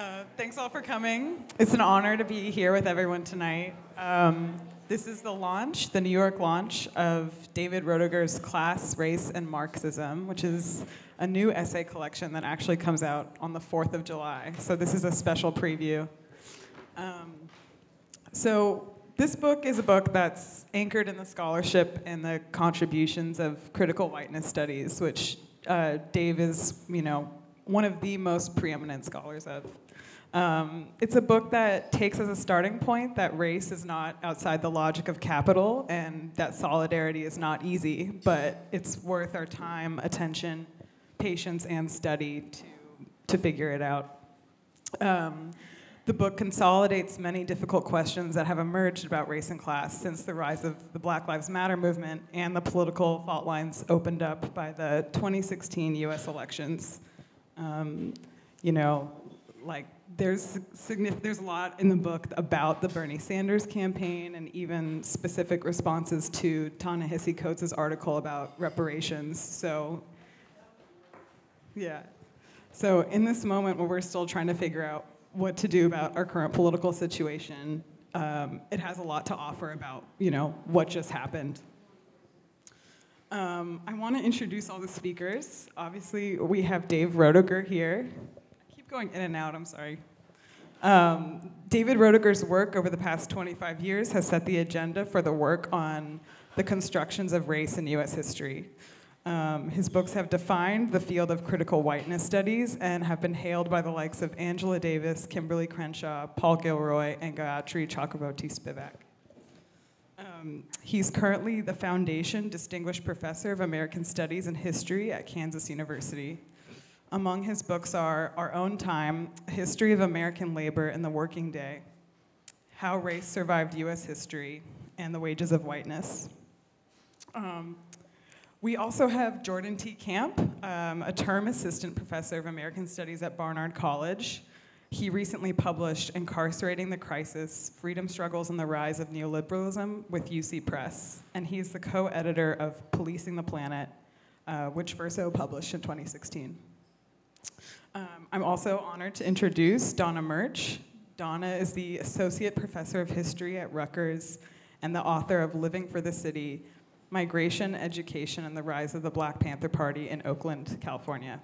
Uh, thanks all for coming. It's an honor to be here with everyone tonight. Um, this is the launch, the New York launch of David Roediger's Class, Race, and Marxism, which is a new essay collection that actually comes out on the 4th of July. So this is a special preview. Um, so this book is a book that's anchored in the scholarship and the contributions of critical whiteness studies, which uh, Dave is, you know, one of the most preeminent scholars of. Um, it's a book that takes as a starting point that race is not outside the logic of capital and that solidarity is not easy, but it's worth our time, attention, patience, and study to, to figure it out. Um, the book consolidates many difficult questions that have emerged about race and class since the rise of the Black Lives Matter movement and the political fault lines opened up by the 2016 US elections. Um, you know, like there's there's a lot in the book about the Bernie Sanders campaign and even specific responses to Ta-Nehisi Coates' article about reparations. So, yeah. So in this moment where we're still trying to figure out what to do about our current political situation, um, it has a lot to offer about you know what just happened. Um, I want to introduce all the speakers. Obviously, we have Dave Roediger here going in and out, I'm sorry. Um, David Roediger's work over the past 25 years has set the agenda for the work on the constructions of race in US history. Um, his books have defined the field of critical whiteness studies and have been hailed by the likes of Angela Davis, Kimberlé Crenshaw, Paul Gilroy, and Gayatri Chakravorty Spivak. Um, he's currently the Foundation Distinguished Professor of American Studies and History at Kansas University. Among his books are Our Own Time, History of American Labor and the Working Day, How Race Survived US History, and The Wages of Whiteness. Um, we also have Jordan T. Camp, um, a term assistant professor of American Studies at Barnard College. He recently published Incarcerating the Crisis Freedom Struggles and the Rise of Neoliberalism with UC Press. And he's the co editor of Policing the Planet, uh, which Verso published in 2016. Um, I'm also honored to introduce Donna Murch. Donna is the Associate Professor of History at Rutgers and the author of Living for the City, Migration, Education, and the Rise of the Black Panther Party in Oakland, California.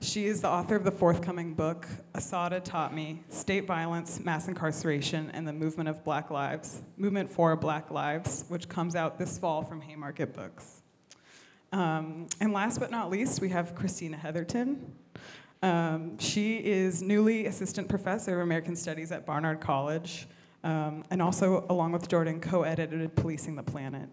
She is the author of the forthcoming book, Assata Taught Me, State Violence, Mass Incarceration, and the Movement of Black Lives, Movement for Black Lives, which comes out this fall from Haymarket Books. Um, and last but not least, we have Christina Heatherton. Um, she is newly assistant professor of American Studies at Barnard College, um, and also, along with Jordan, co-edited Policing the Planet.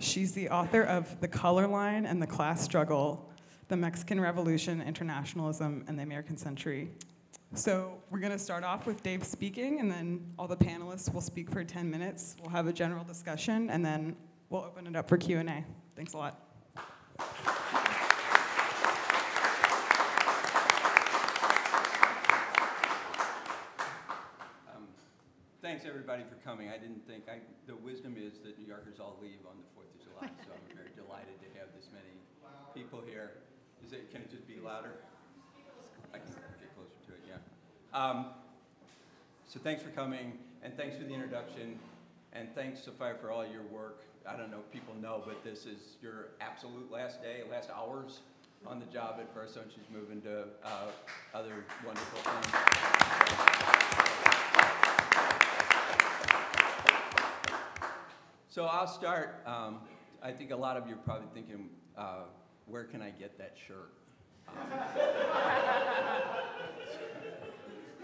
She's the author of The Color Line and the Class Struggle, The Mexican Revolution, Internationalism, and the American Century. So we're gonna start off with Dave speaking, and then all the panelists will speak for 10 minutes. We'll have a general discussion, and then we'll open it up for Q&A. Thanks a lot. thanks everybody for coming. I didn't think, I, the wisdom is that New Yorkers all leave on the 4th of July, so I'm very delighted to have this many people here. Is it, can it just be louder? I can get closer to it, yeah. Um, so thanks for coming, and thanks for the introduction, and thanks, Sophia, for all your work. I don't know if people know, but this is your absolute last day, last hours on the job at Verso, and she's moving to uh, other wonderful things. So I'll start. Um, I think a lot of you are probably thinking, uh, where can I get that shirt? Um,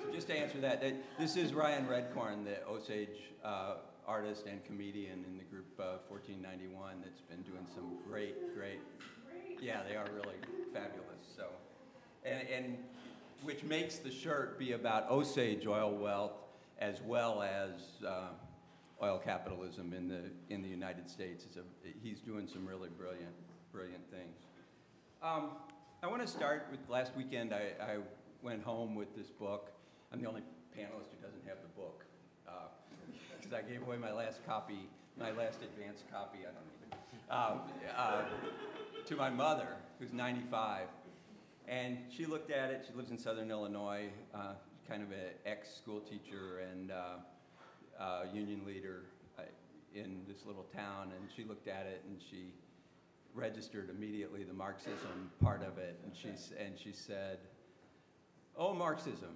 so just to answer that, this is Ryan Redcorn, the Osage uh, artist and comedian in the group uh, 1491 that's been doing some great, great, yeah, they are really fabulous. So, and, and which makes the shirt be about Osage oil wealth as well as uh, oil capitalism in the in the United States. A, he's doing some really brilliant brilliant things. Um, I want to start with last weekend. I, I, went home with this book. I'm the only panelist who doesn't have the book because uh, I gave away my last copy, my last advance copy. I don't even um, uh, to my mother, who's 95. And she looked at it. She lives in Southern Illinois. Uh, kind of an ex-school teacher and uh, union leader uh, in this little town, and she looked at it and she registered immediately the Marxism part of it, and she, and she said, oh, Marxism,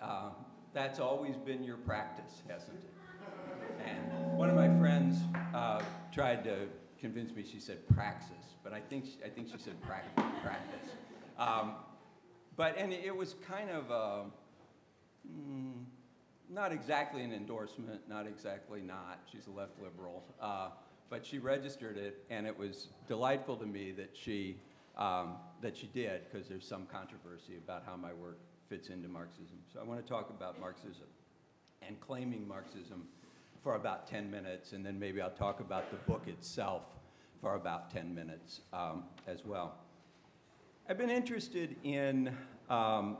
uh, that's always been your practice, hasn't it? And one of my friends uh, tried to convince me, she said praxis, but I think she, I think she said pra practice. Um, but, and it was kind of, uh, mm, not exactly an endorsement, not exactly not. She's a left liberal. Uh, but she registered it, and it was delightful to me that she, um, that she did, because there's some controversy about how my work fits into Marxism. So I want to talk about Marxism and claiming Marxism for about 10 minutes, and then maybe I'll talk about the book itself for about 10 minutes um, as well. I've been interested in um,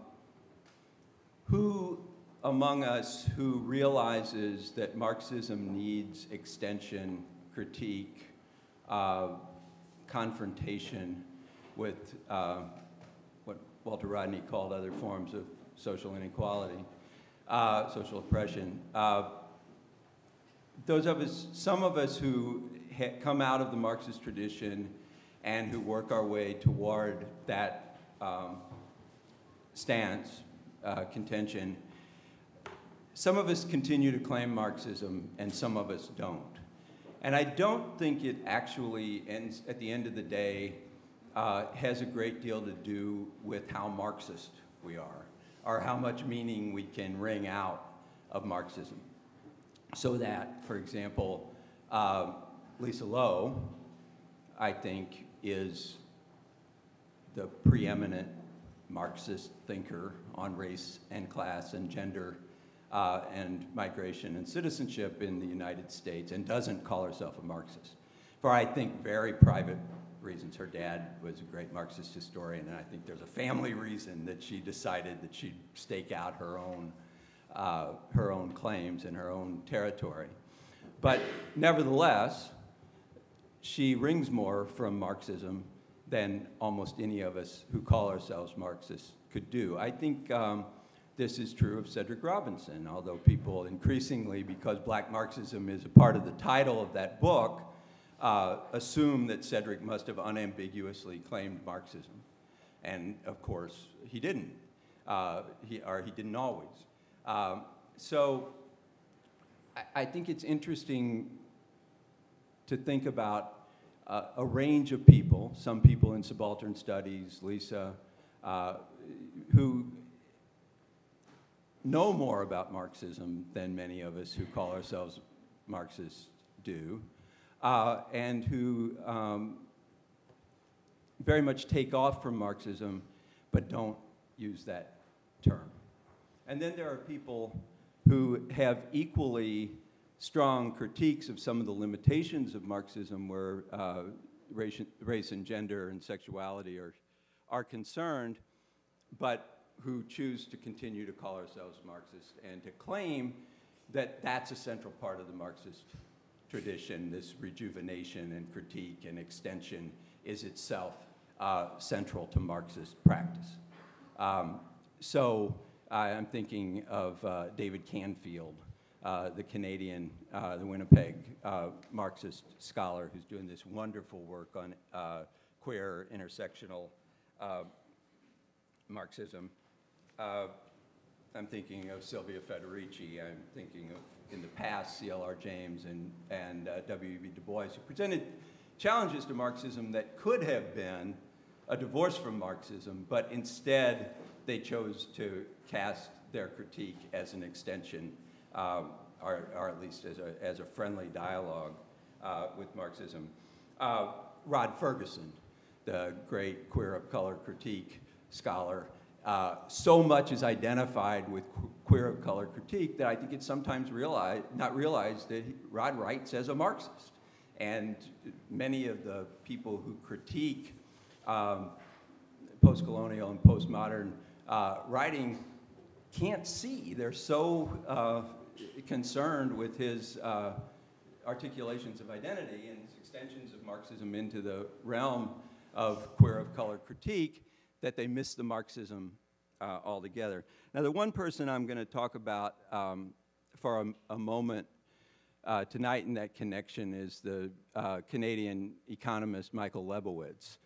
who among us who realizes that Marxism needs extension, critique, uh, confrontation with uh, what Walter Rodney called other forms of social inequality, uh, social oppression. Uh, those of us, some of us who come out of the Marxist tradition and who work our way toward that um, stance, uh, contention, some of us continue to claim Marxism and some of us don't. And I don't think it actually ends, at the end of the day, uh, has a great deal to do with how Marxist we are or how much meaning we can wring out of Marxism. So that, for example, uh, Lisa Lowe, I think, is the preeminent Marxist thinker on race and class and gender uh, and migration and citizenship in the United States and doesn't call herself a Marxist. For I think very private reasons. Her dad was a great Marxist historian, and I think there's a family reason that she decided that she'd stake out her own, uh, her own claims in her own territory. But nevertheless, she rings more from Marxism than almost any of us who call ourselves Marxists could do. I think um, this is true of Cedric Robinson, although people increasingly, because black Marxism is a part of the title of that book, uh, assume that Cedric must have unambiguously claimed Marxism. And of course, he didn't, uh, he, or he didn't always. Um, so I, I, think it's interesting to think about uh, a range of people, some people in subaltern studies, Lisa, uh, who know more about Marxism than many of us who call ourselves Marxists do, uh, and who um, very much take off from Marxism but don't use that term. And then there are people who have equally strong critiques of some of the limitations of Marxism where uh, race, race and gender and sexuality are, are concerned, but who choose to continue to call ourselves Marxist and to claim that that's a central part of the Marxist tradition, this rejuvenation and critique and extension is itself uh, central to Marxist practice. Um, so uh, I'm thinking of uh, David Canfield, uh, the Canadian, uh, the Winnipeg uh, Marxist scholar who's doing this wonderful work on queer intersectional Marxism. Uh, I'm thinking of Silvia Federici. I'm thinking of, in the past, C.L.R. James and, and uh, W.E.B. Du Bois, who presented challenges to Marxism that could have been a divorce from Marxism, but instead they chose to cast their critique as an extension, um, or, or, at least as a, as a friendly dialogue uh, with Marxism. Uh, Rod Ferguson, the great queer of color critique scholar, uh, so much is identified with queer of color critique that I think it's sometimes realized, not realized that Rod writes as a Marxist. And many of the people who critique um, post-colonial and postmodern uh, writing can't see. They're so uh, concerned with his uh, articulations of identity and his extensions of Marxism into the realm of queer of color critique that they miss the Marxism uh, altogether. Now, the one person I'm going to talk about um, for a, a moment uh, tonight in that connection is the uh, Canadian economist Michael Lebowitz.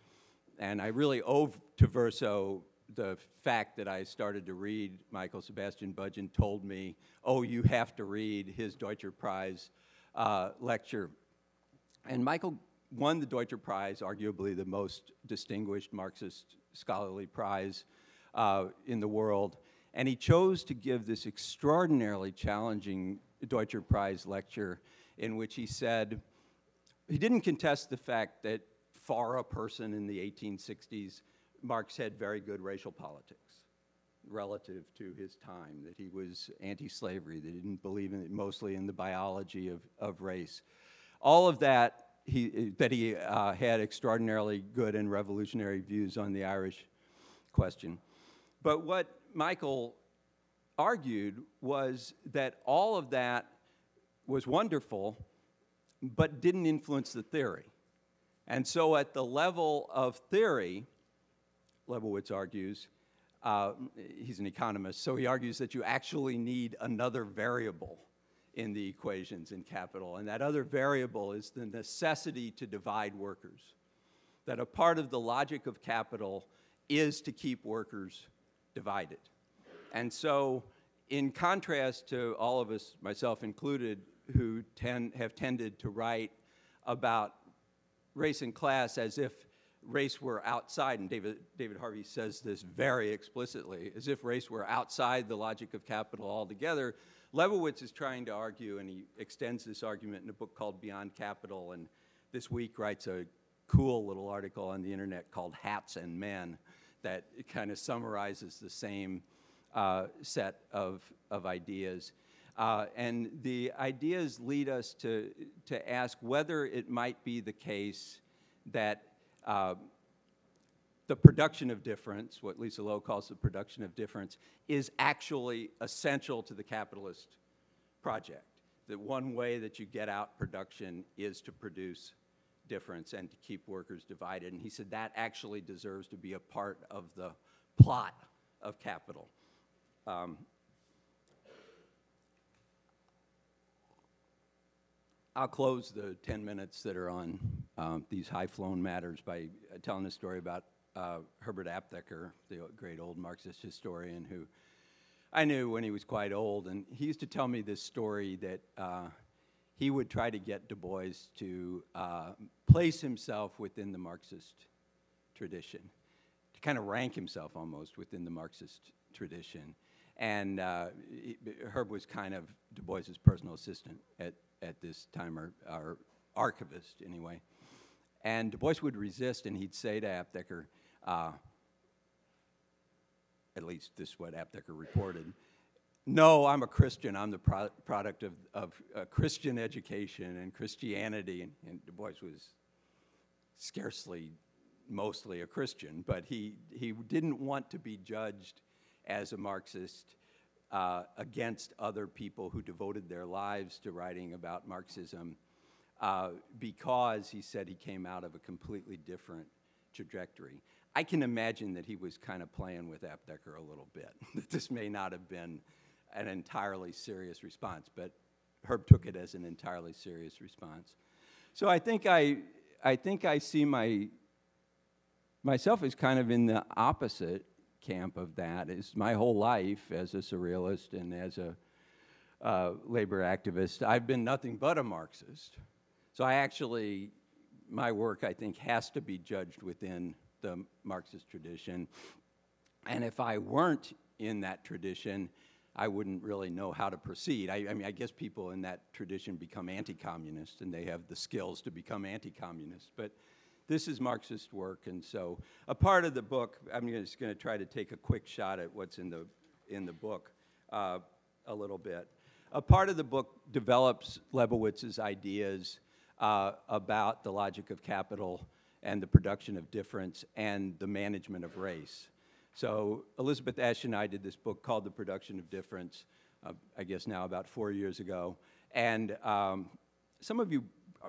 And I really owe to Verso the fact that I started to read Michael Sebastian Budgen told me, oh, you have to read his Deutscher Prize uh, lecture. And Michael won the Deutscher Prize, arguably the most distinguished Marxist scholarly prize uh, in the world. And he chose to give this extraordinarily challenging Deutscher Prize lecture in which he said, he didn't contest the fact that for a person in the 1860s, Marx had very good racial politics relative to his time, that he was anti-slavery, that he didn't believe in mostly in the biology of, of race. All of that, he, that he uh, had extraordinarily good and revolutionary views on the Irish question. But what Michael argued was that all of that was wonderful, but didn't influence the theory. And so, at the level of theory, Lebowitz argues, uh, he's an economist, so he argues that you actually need another variable in the equations in capital. And that other variable is the necessity to divide workers. That a part of the logic of capital is to keep workers divided. And so, in contrast to all of us, myself included, who tend, have tended to write about race and class as if race were outside, and David, David Harvey says this very explicitly, as if race were outside the logic of capital altogether. Lebowitz is trying to argue, and he extends this argument in a book called Beyond Capital, and this week writes a cool little article on the internet called Hats and Men that kind of summarizes the same uh, set of, of ideas. Uh, and the ideas lead us to, to ask whether it might be the case that uh, the production of difference, what Lisa Lowe calls the production of difference, is actually essential to the capitalist project. That one way that you get out production is to produce difference and to keep workers divided. And he said that actually deserves to be a part of the plot of capital. Um, I'll close the 10 minutes that are on um, these high-flown matters by uh, telling a story about uh, Herbert Aptheker, the great old Marxist historian who I knew when he was quite old. And he used to tell me this story that uh, he would try to get Du Bois to uh, place himself within the Marxist tradition, to kind of rank himself almost within the Marxist tradition. And uh, Herb was kind of Du Bois's personal assistant at at this time, or, or archivist anyway. And Du Bois would resist, and he'd say to Aptheker, uh, at least this is what Aptheker reported, no, I'm a Christian. I'm the pro product of, of uh, Christian education and Christianity. And, and, Du Bois was scarcely mostly a Christian, but he, he didn't want to be judged as a Marxist uh, against other people who devoted their lives to writing about Marxism uh, because he said he came out of a completely different trajectory. I can imagine that he was kind of playing with Aptheker a little bit, that this may not have been an entirely serious response, but Herb took it as an entirely serious response. So I think I, I think I see my, myself as kind of in the opposite camp of that is my whole life as a surrealist and as a uh, labor activist, I've been nothing but a Marxist. So I actually, my work, I think, has to be judged within the Marxist tradition. And if I weren't in that tradition, I wouldn't really know how to proceed. I, I mean, I guess people in that tradition become anti communist and they have the skills to become anti communist. But this is Marxist work, and so a part of the book, I'm just going to try to take a quick shot at what's in the, in the book uh, a little bit. A part of the book develops Lebowitz's ideas uh, about the logic of capital and the production of difference and the management of race. So Elizabeth Esch and I did this book called The Production of Difference, uh, I guess now about four years ago. And um, some of you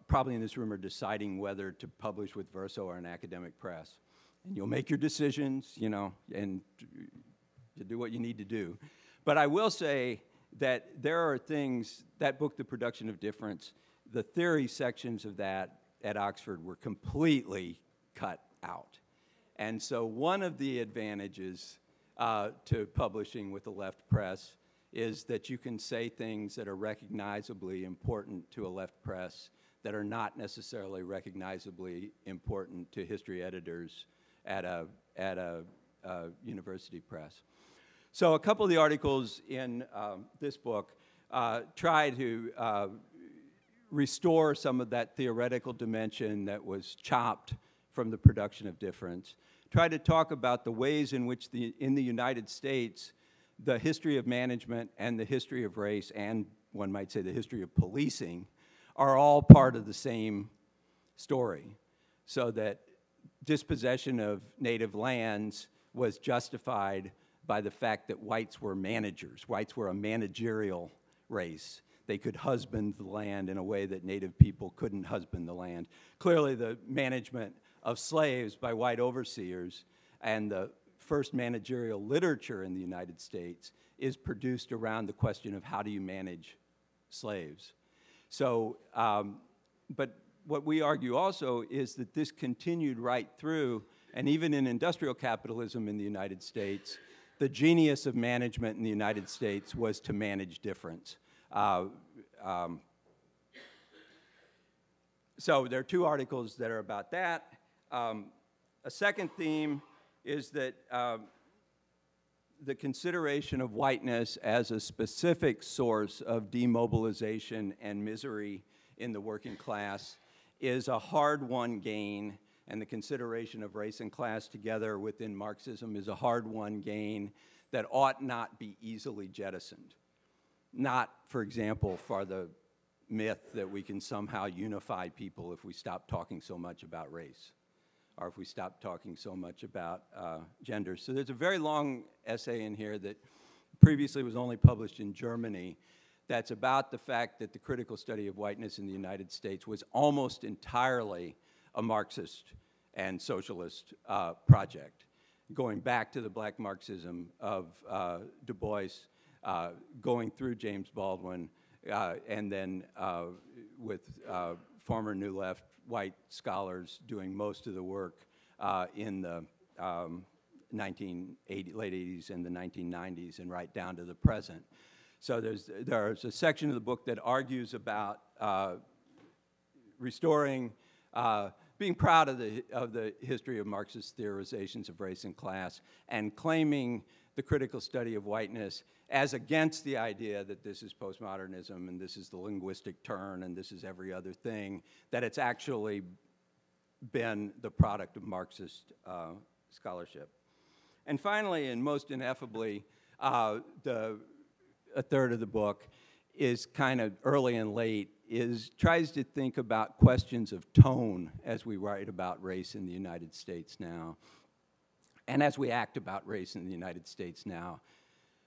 probably in this room are deciding whether to publish with Verso or an academic press. And you'll make your decisions, you know, and do what you need to do. But I will say that there are things, that book, The Production of Difference, the theory sections of that at Oxford were completely cut out. And so one of the advantages uh, to publishing with the left press is that you can say things that are recognizably important to a left press that are not necessarily recognizably important to history editors at a, at a, university press. So a couple of the articles in um, this book uh, try to uh, restore some of that theoretical dimension that was chopped from the production of difference. Try to talk about the ways in which the, in the United States the history of management and the history of race, and one might say the history of policing, are all part of the same story. So that dispossession of native lands was justified by the fact that whites were managers. Whites were a managerial race. They could husband the land in a way that native people couldn't husband the land. Clearly, the management of slaves by white overseers and the first managerial literature in the United States is produced around the question of how do you manage slaves. So, um, but what we argue also is that this continued right through, and even in industrial capitalism in the United States, the genius of management in the United States was to manage difference. Uh, um, so there are two articles that are about that. Um, a second theme is that um, the consideration of whiteness as a specific source of demobilization and misery in the working class is a hard-won gain, and the consideration of race and class together within Marxism is a hard-won gain that ought not be easily jettisoned. Not, for example, for the myth that we can somehow unify people if we stop talking so much about race or if we stop talking so much about uh, gender. So there's a very long essay in here that previously was only published in Germany that's about the fact that the critical study of whiteness in the United States was almost entirely a Marxist and socialist uh, project, going back to the black Marxism of uh, Du Bois, going through James Baldwin, uh, and then uh, with uh, former New Left white scholars doing most of the work uh, in the um, 1980, late 80s and the 1990s and right down to the present. So there's, there's a section of the book that argues about uh, restoring, uh, being proud of the, of the history of Marxist theorizations of race and class and claiming the critical study of whiteness as against the idea that this is postmodernism and this is the linguistic turn and this is every other thing, that it's actually been the product of Marxist uh, scholarship. And finally, and most ineffably, uh, the, a third of the book is kind of early and late, is tries to think about questions of tone as we write about race in the United States now, and as we act about race in the United States now.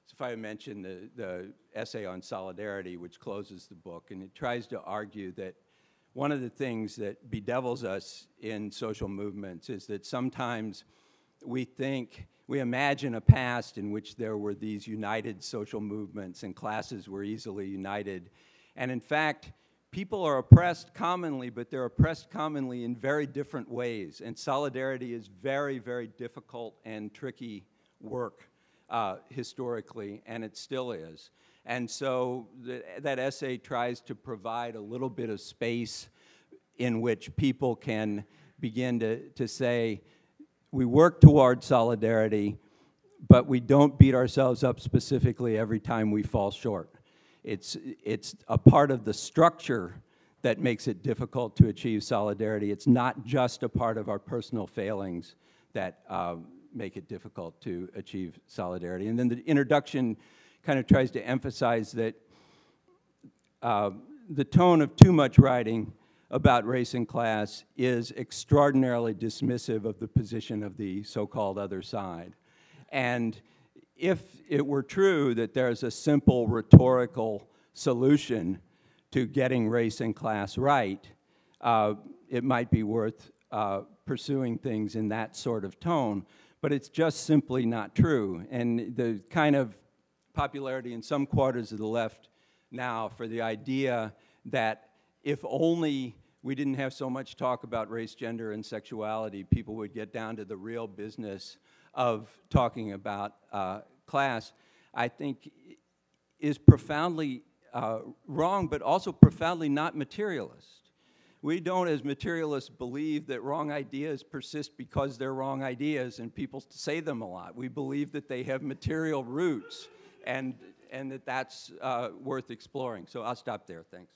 So if I mention the, the essay on solidarity, which closes the book, and it tries to argue that one of the things that bedevils us in social movements is that sometimes we think, we imagine a past in which there were these united social movements and classes were easily united. And in fact, people are oppressed commonly, but they're oppressed commonly in very different ways. And solidarity is very, very difficult and tricky work uh, historically, and it still is. And so the, that essay tries to provide a little bit of space in which people can begin to, to say, we work toward solidarity, but we don't beat ourselves up specifically every time we fall short. It's, it's a part of the structure that makes it difficult to achieve solidarity. It's not just a part of our personal failings that um, make it difficult to achieve solidarity. And then the introduction kind of tries to emphasize that uh, the tone of too much writing about race and class is extraordinarily dismissive of the position of the so-called other side. And if it were true that there's a simple rhetorical solution to getting race and class right, uh, it might be worth uh, pursuing things in that sort of tone. But it's just simply not true. And the kind of popularity in some quarters of the left now for the idea that if only we didn't have so much talk about race, gender, and sexuality, people would get down to the real business of talking about uh, class, I think is profoundly uh, wrong, but also profoundly not materialist. We don't, as materialists, believe that wrong ideas persist because they're wrong ideas and people say them a lot. We believe that they have material roots and, and that that's uh, worth exploring. So I'll stop there. Thanks.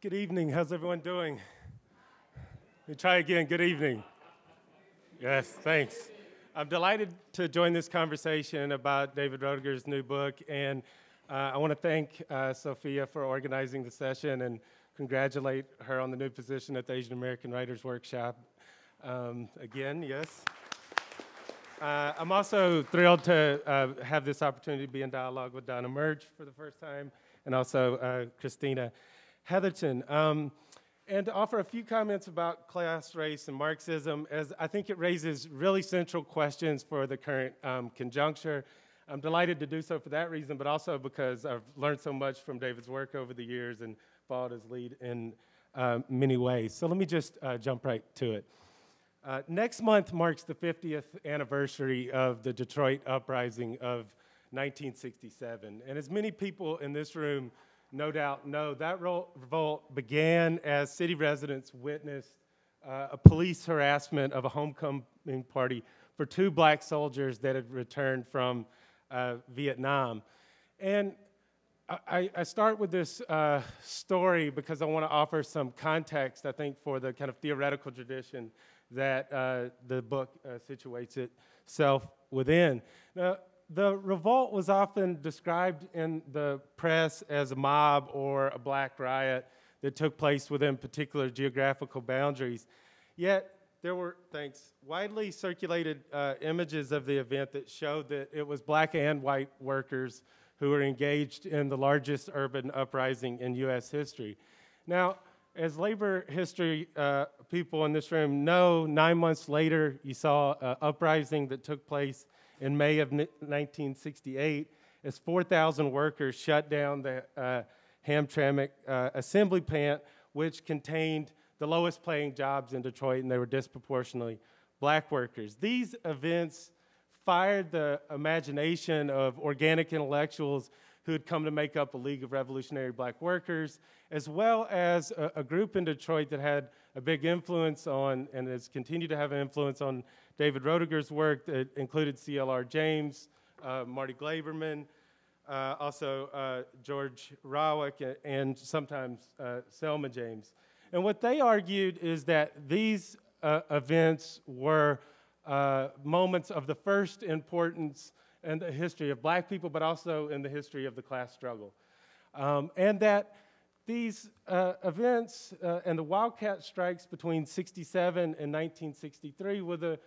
Good evening. How's everyone doing? Let me try again. Good evening. Yes, thanks. I'm delighted to join this conversation about David Roediger's new book, and uh, I want to thank uh, Sophia for organizing the session and congratulate her on the new position at the Asian American Writers Workshop. Um, again, yes. Uh, I'm also thrilled to uh, have this opportunity to be in dialogue with Donna Murch for the first time, and also uh, Christina Heatherton. Um, and to offer a few comments about class, race, and Marxism, as I think it raises really central questions for the current um, conjuncture. I'm delighted to do so for that reason, but also because I've learned so much from David's work over the years and followed his lead in uh, many ways. So let me just uh, jump right to it. Uh, next month marks the 50th anniversary of the Detroit Uprising of 1967. And as many people in this room no doubt know, that revolt began as city residents witnessed uh, a police harassment of a homecoming party for two black soldiers that had returned from uh, Vietnam. And I, I, start with this uh, story because I want to offer some context, I think, for the kind of theoretical tradition that uh, the book uh, situates itself within. Now, the revolt was often described in the press as a mob or a black riot that took place within particular geographical boundaries. Yet, there were, thanks, widely circulated uh, images of the event that showed that it was black and white workers who were engaged in the largest urban uprising in U.S. history. Now, as labor history uh, people in this room know, nine months later, you saw an uprising that took place in May of 1968 as 4,000 workers shut down the uh, Hamtramck uh, assembly plant, which contained the lowest paying jobs in Detroit, and they were disproportionately black workers. These events fired the imagination of organic intellectuals who had come to make up a League of Revolutionary Black Workers, as well as a, a group in Detroit that had a big influence on, and has continued to have an influence on David Roediger's work that included C.L.R. James, uh, Marty Glaberman, uh, also uh, George Rawick, and sometimes uh, Selma James. And what they argued is that these uh, events were uh, moments of the first importance in the history of black people, but also in the history of the class struggle. Um, and that these uh, events uh, and the Wildcat strikes between 67 and 1963 were the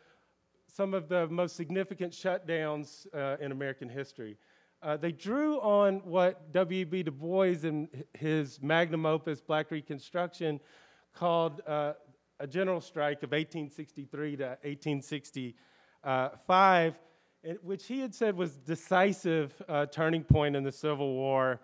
some of the most significant shutdowns uh, in American history. Uh, they drew on what W.E.B. Du Bois in his magnum opus, Black Reconstruction, called uh, a general strike of 1863 to 1865, which he had said was decisive uh, turning point in the Civil War.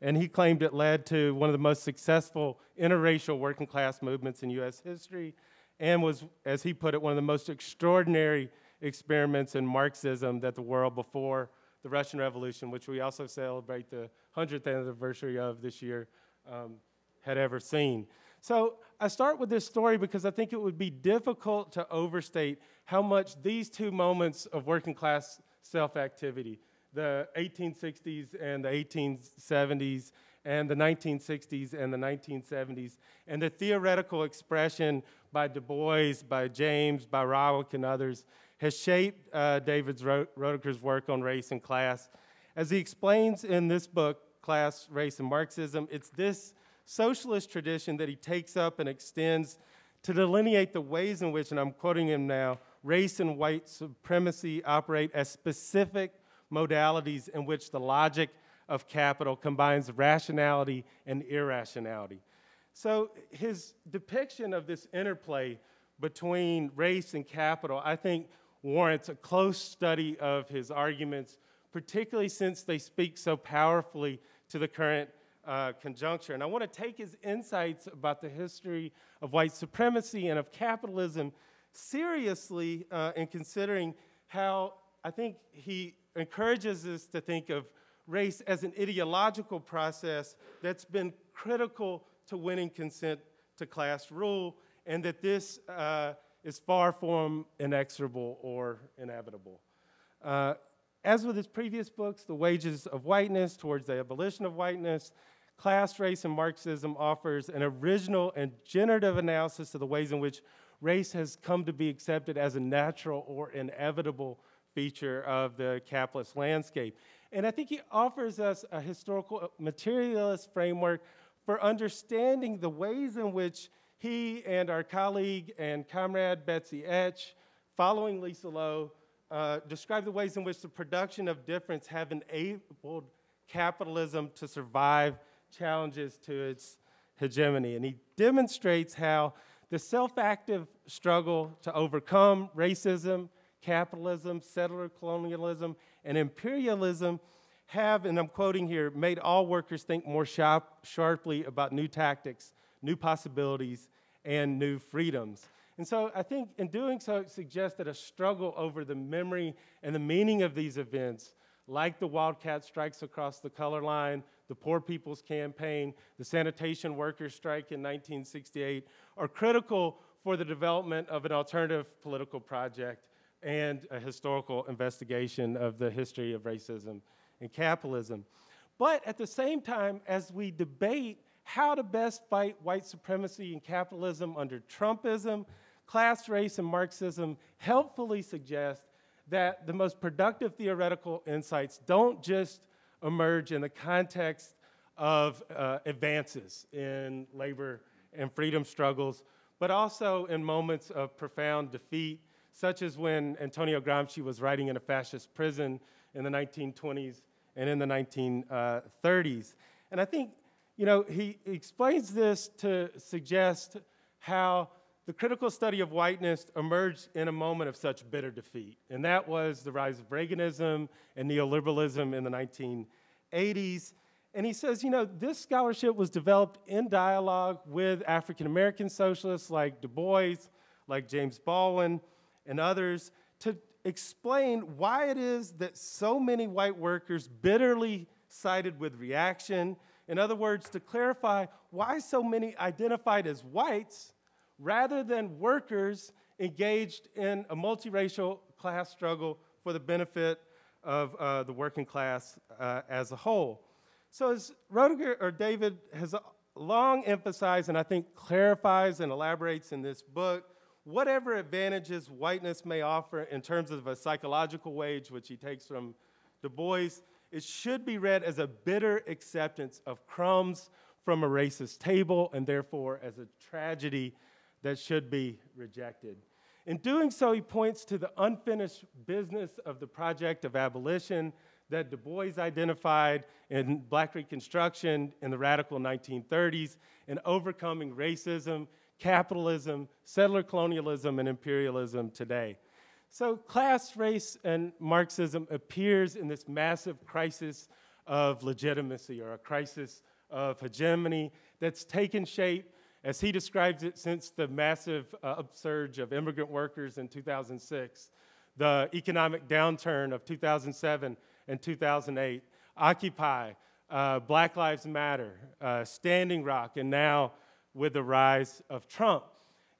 And he claimed it led to one of the most successful interracial working class movements in U.S. history and was, as he put it, one of the most extraordinary experiments in Marxism that the world before the Russian Revolution, which we also celebrate the 100th anniversary of this year, um, had ever seen. So I start with this story because I think it would be difficult to overstate how much these two moments of working class self activity, the 1860s and the 1870s, and the 1960s and the 1970s, and the theoretical expression by Du Bois, by James, by Rawick, and others has shaped uh, David's Roediger's work on race and class. As he explains in this book, Class, Race, and Marxism, it's this socialist tradition that he takes up and extends to delineate the ways in which, and I'm quoting him now, race and white supremacy operate as specific modalities in which the logic of capital combines rationality and irrationality. So his depiction of this interplay between race and capital, I think, warrants a close study of his arguments, particularly since they speak so powerfully to the current uh, conjuncture. And I want to take his insights about the history of white supremacy and of capitalism seriously uh, in considering how I think he encourages us to think of race as an ideological process that's been critical to winning consent to class rule, and that this uh, is far from inexorable or inevitable. Uh, as with his previous books, The Wages of Whiteness Towards the Abolition of Whiteness, Class, Race, and Marxism offers an original and generative analysis of the ways in which race has come to be accepted as a natural or inevitable feature of the capitalist landscape. And I think he offers us a historical materialist framework for understanding the ways in which he and our colleague and comrade Betsy Esch, following Lisa Lowe, uh, describe the ways in which the production of difference have enabled capitalism to survive challenges to its hegemony. And he demonstrates how the self active struggle to overcome racism, capitalism, settler colonialism, and imperialism have, and I'm quoting here, made all workers think more sharp, sharply about new tactics, new possibilities, and new freedoms. And so I think in doing so, it suggests that a struggle over the memory and the meaning of these events, like the Wildcat strikes across the color line, the Poor People's Campaign, the sanitation workers' strike in 1968, are critical for the development of an alternative political project and a historical investigation of the history of racism and capitalism. But at the same time, as we debate how to best fight white supremacy and capitalism under Trumpism, class, race, and Marxism helpfully suggest that the most productive theoretical insights don't just emerge in the context of uh, advances in labor and freedom struggles, but also in moments of profound defeat, such as when Antonio Gramsci was writing in a fascist prison in the 1920s and in the 1930s. And I think, you know, he explains this to suggest how the critical study of whiteness emerged in a moment of such bitter defeat. And that was the rise of Reaganism and neoliberalism in the 1980s. And he says, you know, this scholarship was developed in dialogue with African American socialists like Du Bois, like James Baldwin, and others to explain why it is that so many white workers bitterly sided with reaction. In other words, to clarify why so many identified as whites rather than workers engaged in a multiracial class struggle for the benefit of uh, the working class uh, as a whole. So, as Roediger or David has long emphasized, and I think clarifies and elaborates in this book, whatever advantages whiteness may offer in terms of a psychological wage, which he takes from Du Bois, it should be read as a bitter acceptance of crumbs from a racist table and therefore as a tragedy that should be rejected. In doing so, he points to the unfinished business of the project of abolition that Du Bois identified in Black Reconstruction in the radical 1930s in overcoming racism capitalism, settler colonialism, and imperialism today. So, class, race, and Marxism appears in this massive crisis of legitimacy or a crisis of hegemony that's taken shape, as he describes it, since the massive uh, upsurge of immigrant workers in 2006, the economic downturn of 2007 and 2008, Occupy, uh, Black Lives Matter, uh, Standing Rock, and now with the rise of Trump.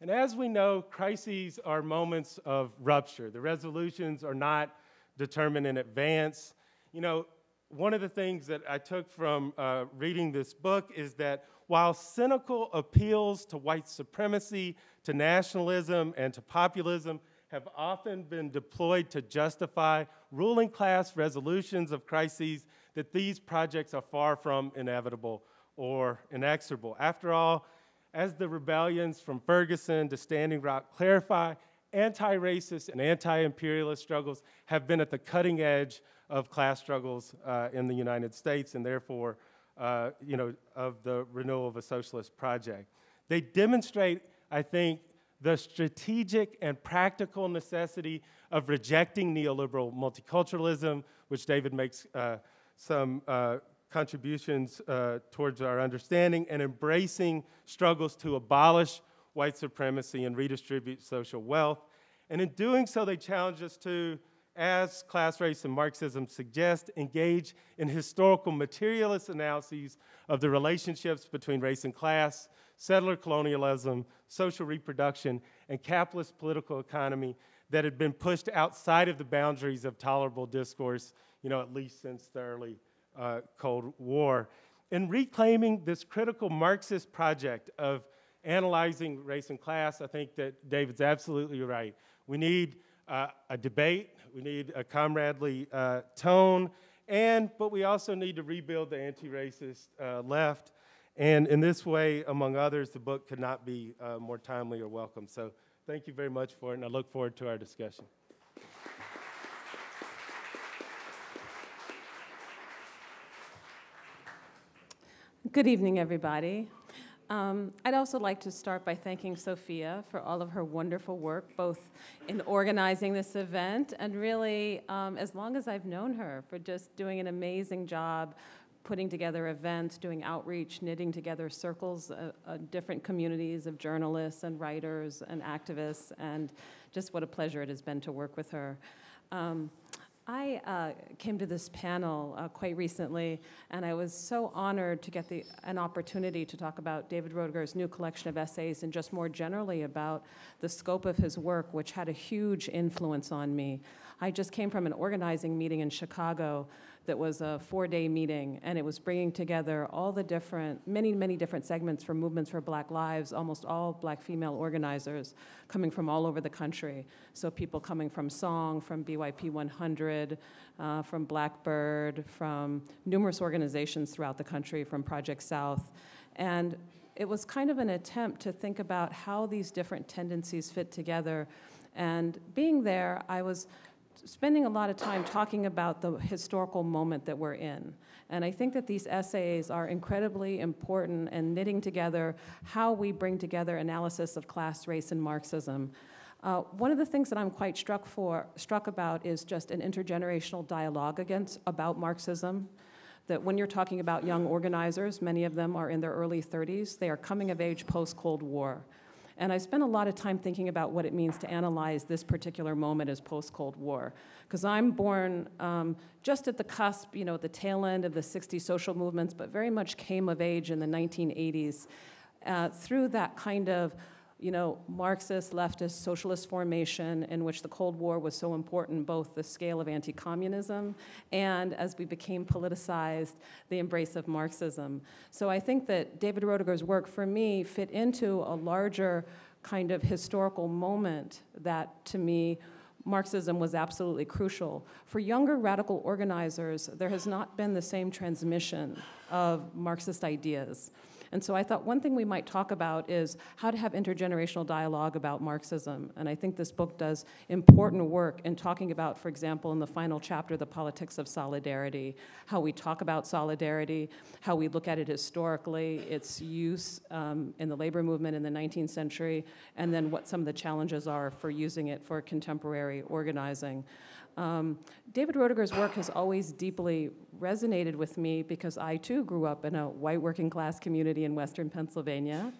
And as we know, crises are moments of rupture. The resolutions are not determined in advance. You know, one of the things that I took from uh, reading this book is that while cynical appeals to white supremacy, to nationalism, and to populism have often been deployed to justify ruling class resolutions of crises, that these projects are far from inevitable or inexorable. After all, as the rebellions from Ferguson to Standing Rock clarify, anti-racist and anti-imperialist struggles have been at the cutting edge of class struggles uh, in the United States and therefore, uh, you know, of the renewal of a socialist project. They demonstrate, I think, the strategic and practical necessity of rejecting neoliberal multiculturalism, which David makes uh, some uh, contributions uh, towards our understanding, and embracing struggles to abolish white supremacy and redistribute social wealth. And in doing so, they challenge us to, as class, race, and Marxism suggest, engage in historical materialist analyses of the relationships between race and class, settler colonialism, social reproduction, and capitalist political economy that had been pushed outside of the boundaries of tolerable discourse, you know, at least since the early uh, Cold War. In reclaiming this critical Marxist project of analyzing race and class, I think that David's absolutely right. We need uh, a debate, we need a comradely uh, tone, and but we also need to rebuild the anti-racist uh, left. And in this way, among others, the book could not be uh, more timely or welcome. So thank you very much for it, and I look forward to our discussion. Good evening, everybody. Um, I'd also like to start by thanking Sophia for all of her wonderful work, both in organizing this event and really, um, as long as I've known her, for just doing an amazing job putting together events, doing outreach, knitting together circles, uh, uh, different communities of journalists and writers and activists, and just what a pleasure it has been to work with her. Um, I uh, came to this panel uh, quite recently, and I was so honored to get the, an opportunity to talk about David Roediger's new collection of essays and just more generally about the scope of his work, which had a huge influence on me. I just came from an organizing meeting in Chicago that was a four-day meeting, and it was bringing together all the different, many, many different segments from Movements for Black Lives, almost all black female organizers coming from all over the country. So people coming from SONG, from BYP 100, uh, from Blackbird, from numerous organizations throughout the country, from Project South. And it was kind of an attempt to think about how these different tendencies fit together. And being there, I was spending a lot of time talking about the historical moment that we're in. And I think that these essays are incredibly important in knitting together how we bring together analysis of class, race, and Marxism. Uh, one of the things that I'm quite struck for, struck about is just an intergenerational dialogue against about Marxism. That when you're talking about young organizers, many of them are in their early 30s, they are coming of age post Cold War. And I spent a lot of time thinking about what it means to analyze this particular moment as post-Cold War. Because I'm born um, just at the cusp, you know, at the tail end of the 60s social movements, but very much came of age in the 1980s. Uh, through that kind of you know, Marxist, leftist, socialist formation in which the Cold War was so important, both the scale of anti-communism and as we became politicized, the embrace of Marxism. So I think that David Roediger's work, for me, fit into a larger kind of historical moment that, to me, Marxism was absolutely crucial. For younger radical organizers, there has not been the same transmission of Marxist ideas. And so I thought one thing we might talk about is how to have intergenerational dialogue about Marxism. And I think this book does important work in talking about, for example, in the final chapter, the politics of solidarity, how we talk about solidarity, how we look at it historically, its use um, in the labor movement in the 19th century, and then what some of the challenges are for using it for contemporary organizing. Um, David Roediger's work has always deeply resonated with me because I too grew up in a white working class community in western Pennsylvania.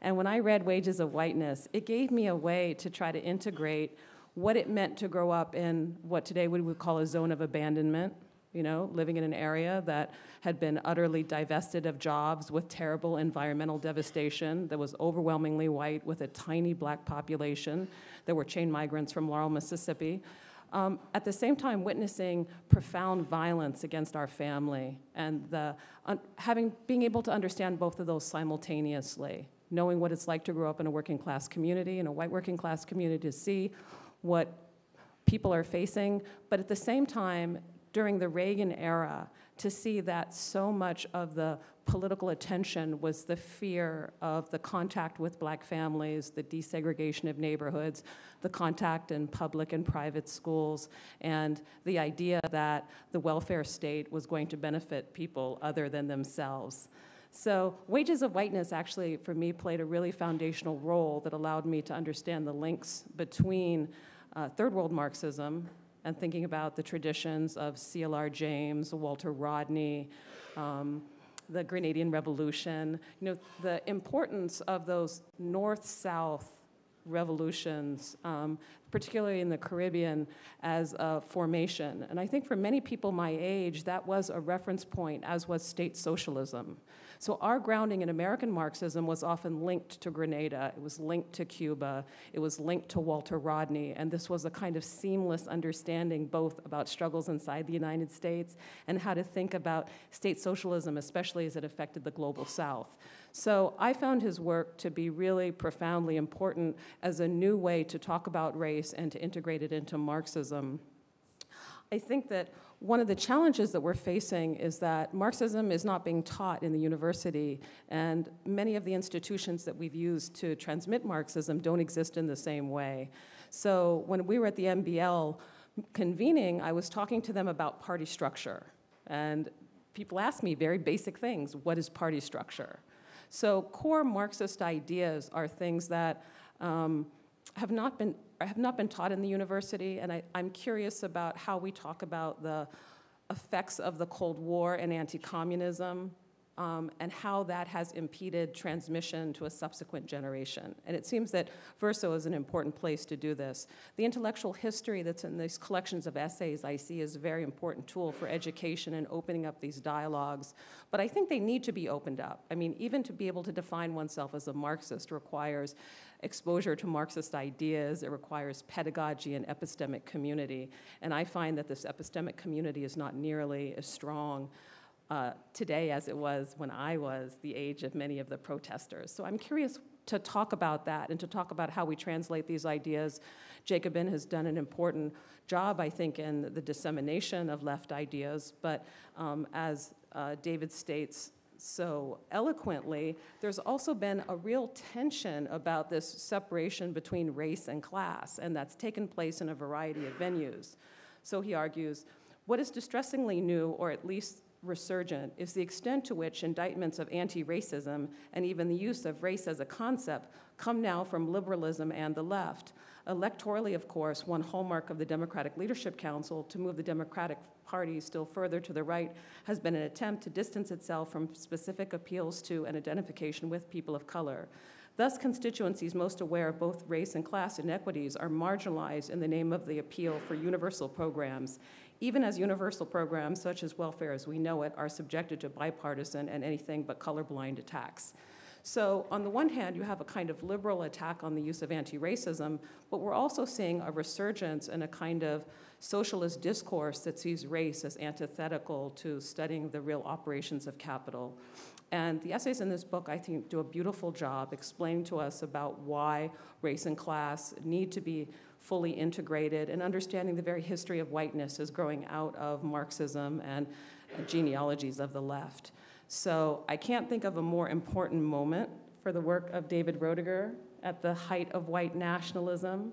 And when I read Wages of Whiteness, it gave me a way to try to integrate what it meant to grow up in what today we would call a zone of abandonment, you know, living in an area that had been utterly divested of jobs with terrible environmental devastation, that was overwhelmingly white with a tiny black population. There were chain migrants from Laurel, Mississippi um, at the same time witnessing profound violence against our family and the, having, being able to understand both of those simultaneously, knowing what it's like to grow up in a working class community, in a white working class community, to see what people are facing, but at the same time, during the Reagan era to see that so much of the political attention was the fear of the contact with black families, the desegregation of neighborhoods, the contact in public and private schools, and the idea that the welfare state was going to benefit people other than themselves. So, Wages of Whiteness actually, for me, played a really foundational role that allowed me to understand the links between uh, third world Marxism and thinking about the traditions of C.L.R. James, Walter Rodney, um, the Grenadian Revolution, you know, the importance of those north-south revolutions, um, particularly in the Caribbean, as a formation. And I think for many people my age, that was a reference point, as was state socialism. So our grounding in American Marxism was often linked to Grenada, it was linked to Cuba, it was linked to Walter Rodney, and this was a kind of seamless understanding both about struggles inside the United States and how to think about state socialism, especially as it affected the global south. So I found his work to be really profoundly important as a new way to talk about race and to integrate it into Marxism. I think that one of the challenges that we're facing is that Marxism is not being taught in the university, and many of the institutions that we've used to transmit Marxism don't exist in the same way. So when we were at the MBL convening, I was talking to them about party structure. And people ask me very basic things what is party structure? So, core Marxist ideas are things that um, have not been have not been taught in the university, and I, am curious about how we talk about the effects of the Cold War and anti-communism, um, and how that has impeded transmission to a subsequent generation. And it seems that Verso is an important place to do this. The intellectual history that's in these collections of essays I see is a very important tool for education and opening up these dialogues. But I think they need to be opened up. I mean, even to be able to define oneself as a Marxist requires exposure to Marxist ideas, it requires pedagogy and epistemic community. And I find that this epistemic community is not nearly as strong uh, today as it was when I was the age of many of the protesters. So I'm curious to talk about that and to talk about how we translate these ideas. Jacobin has done an important job, I think, in the dissemination of left ideas, but um, as uh, David states so eloquently, there's also been a real tension about this separation between race and class, and that's taken place in a variety of venues. So he argues, what is distressingly new, or at least resurgent is the extent to which indictments of anti racism and even the use of race as a concept come now from liberalism and the left. Electorally, of course, one hallmark of the Democratic Leadership Council to move the Democratic Party still further to the right has been an attempt to distance itself from specific appeals to and identification with people of color. Thus, constituencies most aware of both race and class inequities are marginalized in the name of the appeal for universal programs even as universal programs such as welfare as we know it are subjected to bipartisan and anything but colorblind attacks. So, on the one hand, you have a kind of liberal attack on the use of anti racism, but we're also seeing a resurgence in a kind of socialist discourse that sees race as antithetical to studying the real operations of capital. And the essays in this book, I think, do a beautiful job explaining to us about why race and class need to be fully integrated and understanding the very history of whiteness as growing out of Marxism and genealogies of the left. So I can't think of a more important moment for the work of David Roediger at the height of white nationalism.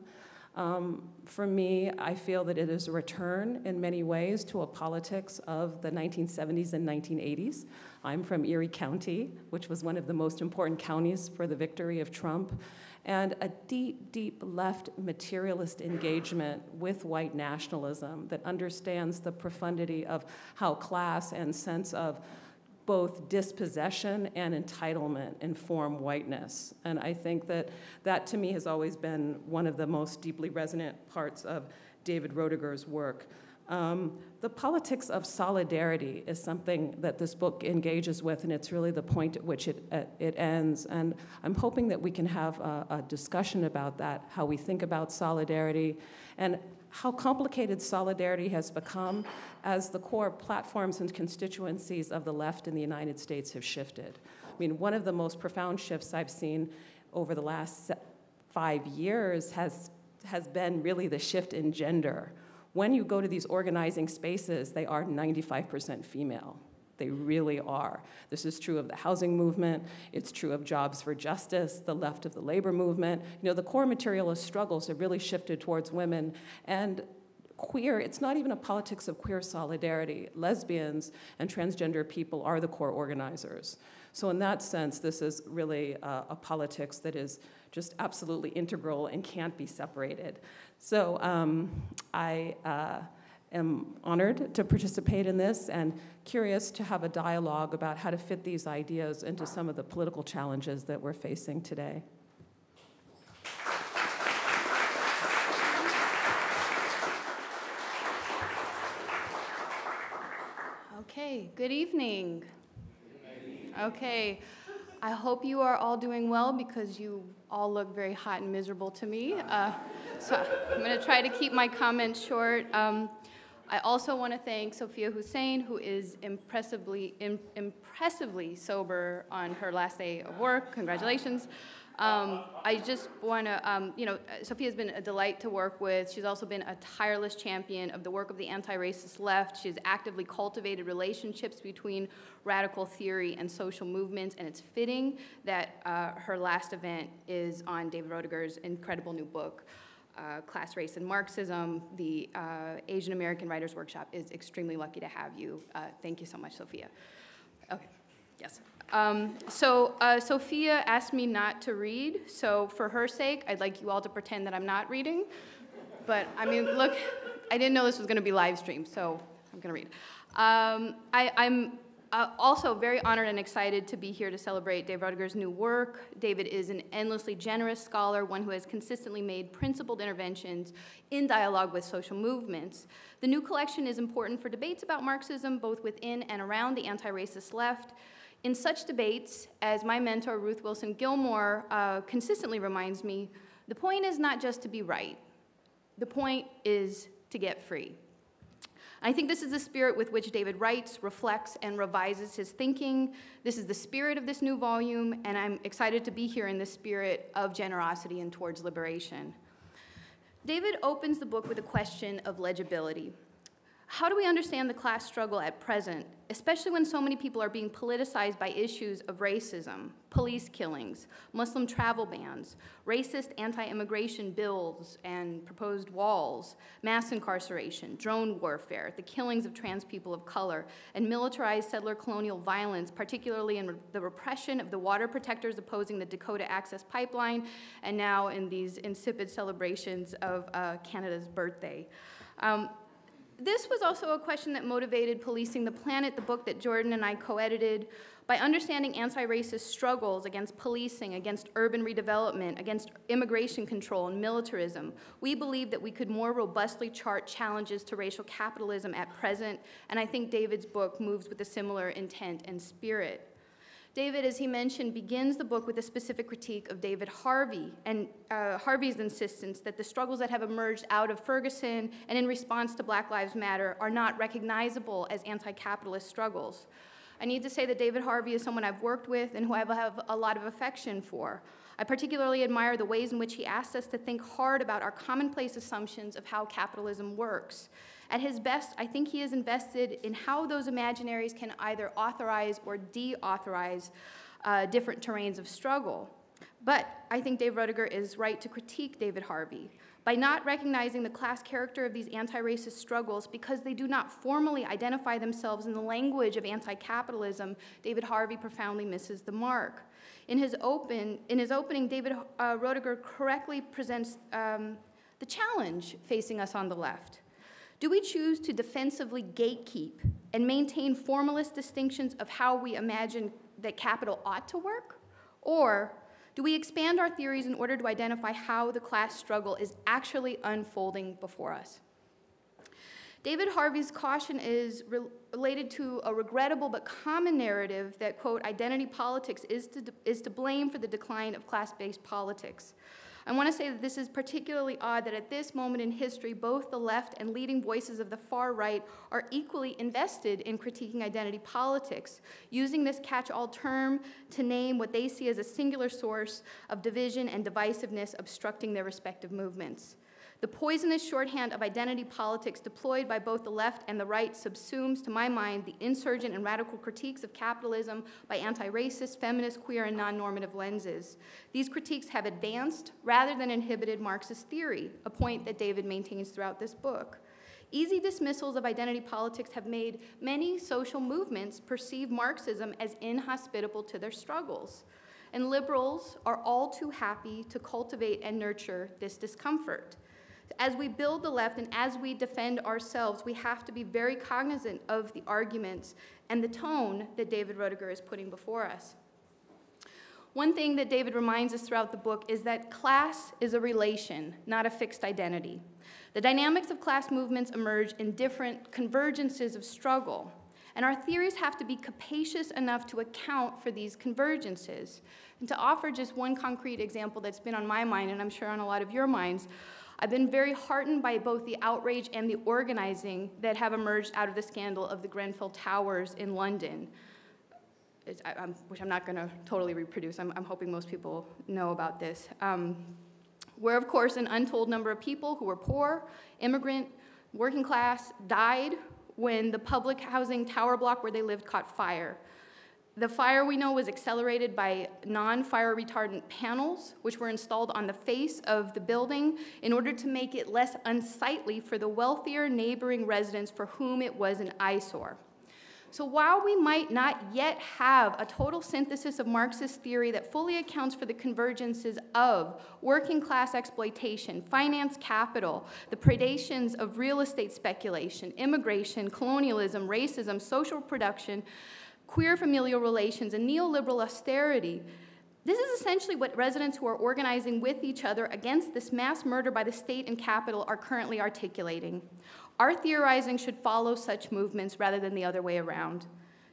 Um, for me, I feel that it is a return in many ways to a politics of the 1970s and 1980s. I'm from Erie County, which was one of the most important counties for the victory of Trump and a deep, deep left materialist engagement with white nationalism that understands the profundity of how class and sense of both dispossession and entitlement inform whiteness. And I think that that to me has always been one of the most deeply resonant parts of David Roediger's work. Um, the politics of solidarity is something that this book engages with, and it's really the point at which it, it ends. And I'm hoping that we can have a, a discussion about that, how we think about solidarity, and how complicated solidarity has become as the core platforms and constituencies of the left in the United States have shifted. I mean, one of the most profound shifts I've seen over the last five years has, has been really the shift in gender when you go to these organizing spaces, they are 95% female. They really are. This is true of the housing movement. It's true of jobs for justice, the left of the labor movement. You know, the core materialist struggles have really shifted towards women. And queer, it's not even a politics of queer solidarity. Lesbians and transgender people are the core organizers. So, in that sense, this is really uh, a politics that is just absolutely integral and can't be separated. So, um, I. Uh, am honored to participate in this and curious to have a dialogue about how to fit these ideas into some of the political challenges that we're facing today. Okay, good evening. Okay, I hope you are all doing well because you all look very hot and miserable to me. Uh, so I'm going to try to keep my comments short. Um, I also want to thank Sophia Hussein, who is impressively, Im impressively sober on her last day of work. Congratulations. Um, I just want to, um, you know, Sophia's been a delight to work with. She's also been a tireless champion of the work of the anti-racist left. She's actively cultivated relationships between radical theory and social movements, and it's fitting that uh, her last event is on David Roediger's incredible new book uh, Class, Race, and Marxism, the uh, Asian American Writers Workshop is extremely lucky to have you. Uh, thank you so much, Sophia. Okay, yes. Um, so uh, Sophia asked me not to read, so for her sake, I'd like you all to pretend that I'm not reading. But I mean, look, I didn't know this was going to be live streamed, so I'm going to read. Um, I, I'm uh, also very honored and excited to be here to celebrate Dave Roediger's new work. David is an endlessly generous scholar, one who has consistently made principled interventions in dialogue with social movements. The new collection is important for debates about Marxism, both within and around the anti-racist left. In such debates, as my mentor Ruth Wilson Gilmore uh, consistently reminds me, the point is not just to be right. The point is to get free. I think this is the spirit with which David writes, reflects, and revises his thinking. This is the spirit of this new volume, and I'm excited to be here in the spirit of generosity and towards liberation. David opens the book with a question of legibility. How do we understand the class struggle at present, especially when so many people are being politicized by issues of racism, police killings, Muslim travel bans, racist anti immigration bills and proposed walls, mass incarceration, drone warfare, the killings of trans people of color, and militarized settler colonial violence, particularly in the repression of the water protectors opposing the Dakota Access Pipeline, and now in these insipid celebrations of uh, Canada's birthday. Um, this was also a question that motivated Policing the Planet, the book that Jordan and I co edited. By understanding anti racist struggles against policing, against urban redevelopment, against immigration control and militarism, we believe that we could more robustly chart challenges to racial capitalism at present, and I think David's book moves with a similar intent and spirit. David, as he mentioned, begins the book with a specific critique of David Harvey and uh, Harvey's insistence that the struggles that have emerged out of Ferguson and in response to Black Lives Matter are not recognizable as anti capitalist struggles. I need to say that David Harvey is someone I've worked with and who I have a lot of affection for. I particularly admire the ways in which he asks us to think hard about our commonplace assumptions of how capitalism works. At his best, I think he is invested in how those imaginaries can either authorize or deauthorize uh, different terrains of struggle. But I think Dave Roediger is right to critique David Harvey. By not recognizing the class character of these anti racist struggles because they do not formally identify themselves in the language of anti capitalism, David Harvey profoundly misses the mark. In his, open, in his opening, David uh, Roediger correctly presents um, the challenge facing us on the left. Do we choose to defensively gatekeep and maintain formalist distinctions of how we imagine that capital ought to work? Or do we expand our theories in order to identify how the class struggle is actually unfolding before us? David Harvey's caution is re related to a regrettable but common narrative that, quote, identity politics is to, is to blame for the decline of class based politics. I want to say that this is particularly odd that at this moment in history, both the left and leading voices of the far right are equally invested in critiquing identity politics, using this catch all term to name what they see as a singular source of division and divisiveness obstructing their respective movements. The poisonous shorthand of identity politics deployed by both the left and the right subsumes, to my mind, the insurgent and radical critiques of capitalism by anti racist, feminist, queer, and non normative lenses. These critiques have advanced rather than inhibited Marxist theory, a point that David maintains throughout this book. Easy dismissals of identity politics have made many social movements perceive Marxism as inhospitable to their struggles. And liberals are all too happy to cultivate and nurture this discomfort. As we build the left and as we defend ourselves, we have to be very cognizant of the arguments and the tone that David Roediger is putting before us. One thing that David reminds us throughout the book is that class is a relation, not a fixed identity. The dynamics of class movements emerge in different convergences of struggle, and our theories have to be capacious enough to account for these convergences. And to offer just one concrete example that's been on my mind, and I'm sure on a lot of your minds, I've been very heartened by both the outrage and the organizing that have emerged out of the scandal of the Grenfell Towers in London, which I'm not going to totally reproduce. I'm, I'm, hoping most people know about this. Um, where, of course, an untold number of people who were poor, immigrant, working class died when the public housing tower block where they lived caught fire. The fire we know was accelerated by non-fire retardant panels, which were installed on the face of the building in order to make it less unsightly for the wealthier neighboring residents for whom it was an eyesore. So while we might not yet have a total synthesis of Marxist theory that fully accounts for the convergences of working class exploitation, finance capital, the predations of real estate speculation, immigration, colonialism, racism, social production, queer familial relations, and neoliberal austerity, this is essentially what residents who are organizing with each other against this mass murder by the state and capital are currently articulating. Our theorizing should follow such movements rather than the other way around.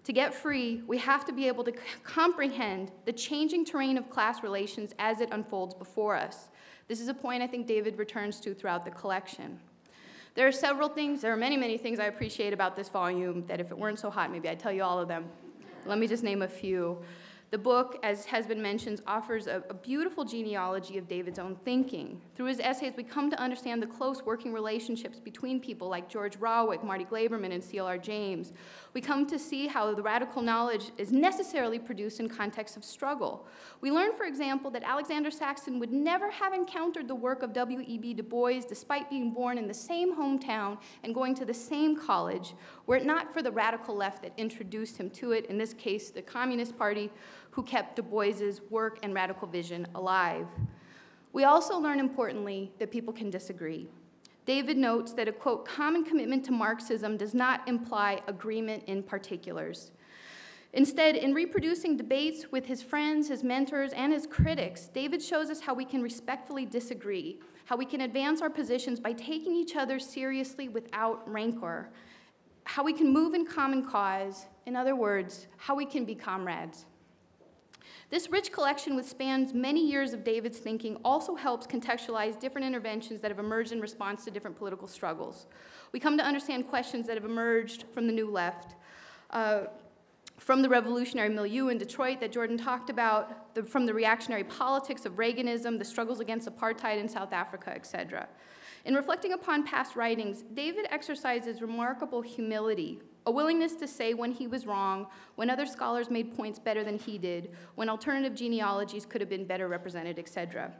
To get free, we have to be able to comprehend the changing terrain of class relations as it unfolds before us. This is a point I think David returns to throughout the collection. There are several things, there are many, many things I appreciate about this volume that if it weren't so hot, maybe I'd tell you all of them. Let me just name a few. The book, as has been mentioned, offers a, a, beautiful genealogy of David's own thinking. Through his essays, we come to understand the close working relationships between people like George Rawick, Marty Glaberman, and C.L.R. James. We come to see how the radical knowledge is necessarily produced in contexts of struggle. We learn, for example, that Alexander Saxton would never have encountered the work of W.E.B. Du Bois despite being born in the same hometown and going to the same college, were it not for the radical left that introduced him to it, in this case, the Communist Party, who kept Du Bois's work and radical vision alive. We also learn importantly that people can disagree. David notes that a quote, common commitment to Marxism does not imply agreement in particulars. Instead, in reproducing debates with his friends, his mentors, and his critics, David shows us how we can respectfully disagree, how we can advance our positions by taking each other seriously without rancor, how we can move in common cause, in other words, how we can be comrades. This rich collection, which spans many years of David's thinking, also helps contextualize different interventions that have emerged in response to different political struggles. We come to understand questions that have emerged from the New Left, uh, from the revolutionary milieu in Detroit that Jordan talked about, the, from the reactionary politics of Reaganism, the struggles against apartheid in South Africa, etc. In reflecting upon past writings, David exercises remarkable humility a willingness to say when he was wrong, when other scholars made points better than he did, when alternative genealogies could have been better represented, etc.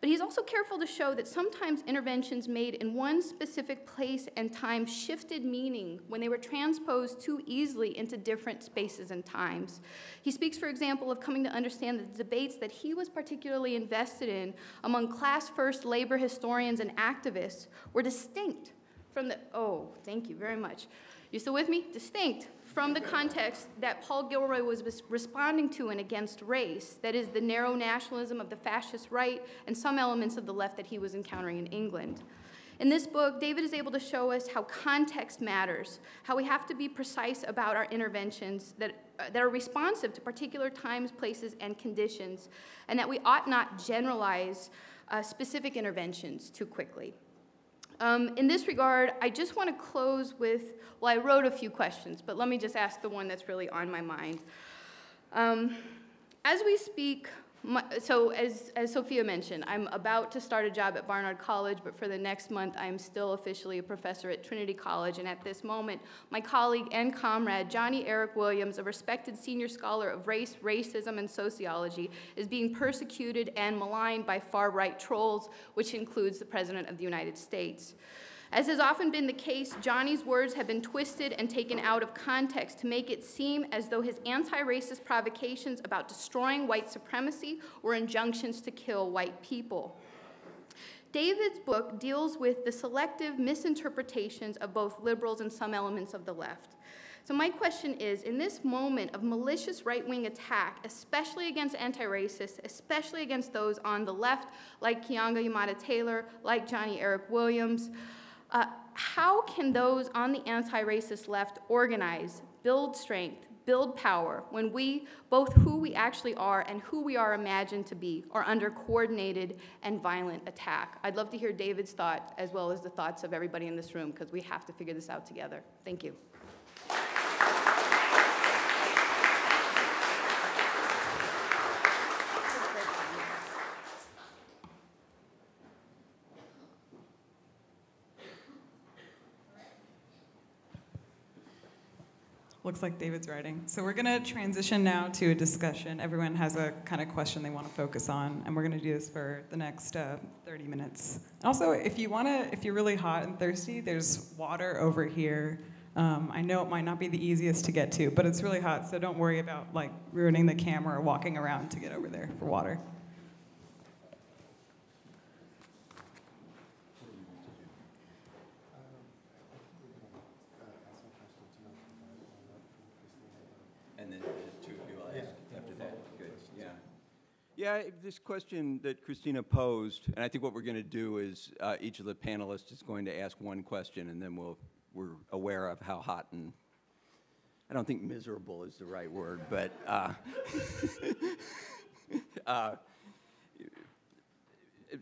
But he's also careful to show that sometimes interventions made in one specific place and time shifted meaning when they were transposed too easily into different spaces and times. He speaks, for example, of coming to understand that the debates that he was particularly invested in among class first labor historians and activists were distinct from the, oh, thank you very much, you still with me? Distinct from the context that Paul Gilroy was responding to and against race, that is, the narrow nationalism of the fascist right and some elements of the left that he was encountering in England. In this book, David is able to show us how context matters, how we have to be precise about our interventions that, uh, that are responsive to particular times, places, and conditions, and that we ought not generalize uh, specific interventions too quickly. Um, in this regard, I just want to close with, well, I wrote a few questions, but let me just ask the one that's really on my mind. Um, as we speak My, so as, as Sophia mentioned, I'm about to start a job at Barnard College, but for the next month, I'm still officially a professor at Trinity College. And at this moment, my colleague and comrade, Johnny Eric Williams, a respected senior scholar of race, racism, and sociology, is being persecuted and maligned by far-right trolls, which includes the President of the United States. As has often been the case, Johnny's words have been twisted and taken out of context to make it seem as though his anti racist provocations about destroying white supremacy were injunctions to kill white people. David's book deals with the selective misinterpretations of both liberals and some elements of the left. So, my question is in this moment of malicious right wing attack, especially against anti racists, especially against those on the left, like Keeanga-Yamahtta Taylor, like Johnny Eric Williams, uh, how can those on the anti racist left organize, build strength, build power when we, both who we actually are and who we are imagined to be, are under coordinated and violent attack? I'd love to hear David's thought as well as the thoughts of everybody in this room because we have to figure this out together. Thank you. Looks like David's writing. So we're going to transition now to a discussion. Everyone has a kind of question they want to focus on, and we're going to do this for the next uh, 30 minutes. Also, if you want to, if you're really hot and thirsty, there's water over here. Um, I know it might not be the easiest to get to, but it's really hot, so don't worry about like ruining the camera or walking around to get over there for water. Yeah, this question that Christina posed, and I think what we're going to do is uh, each of the panelists is going to ask one question, and then we'll, we're aware of how hot and I don't think miserable is the right word, but uh, uh,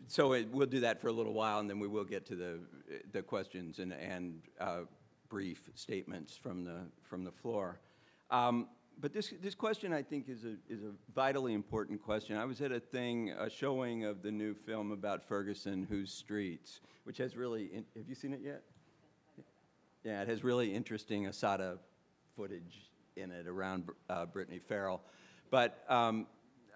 so it, we'll do that for a little while, and then we will get to the the questions and and uh, brief statements from the from the floor. Um, but this, this question, I think, is a, is a vitally important question. I was at a thing, a showing of the new film about Ferguson, Whose Streets, which has really, in, have you seen it yet? Yeah, it has really interesting Assata footage in it around uh, Brittany Ferrell. But um,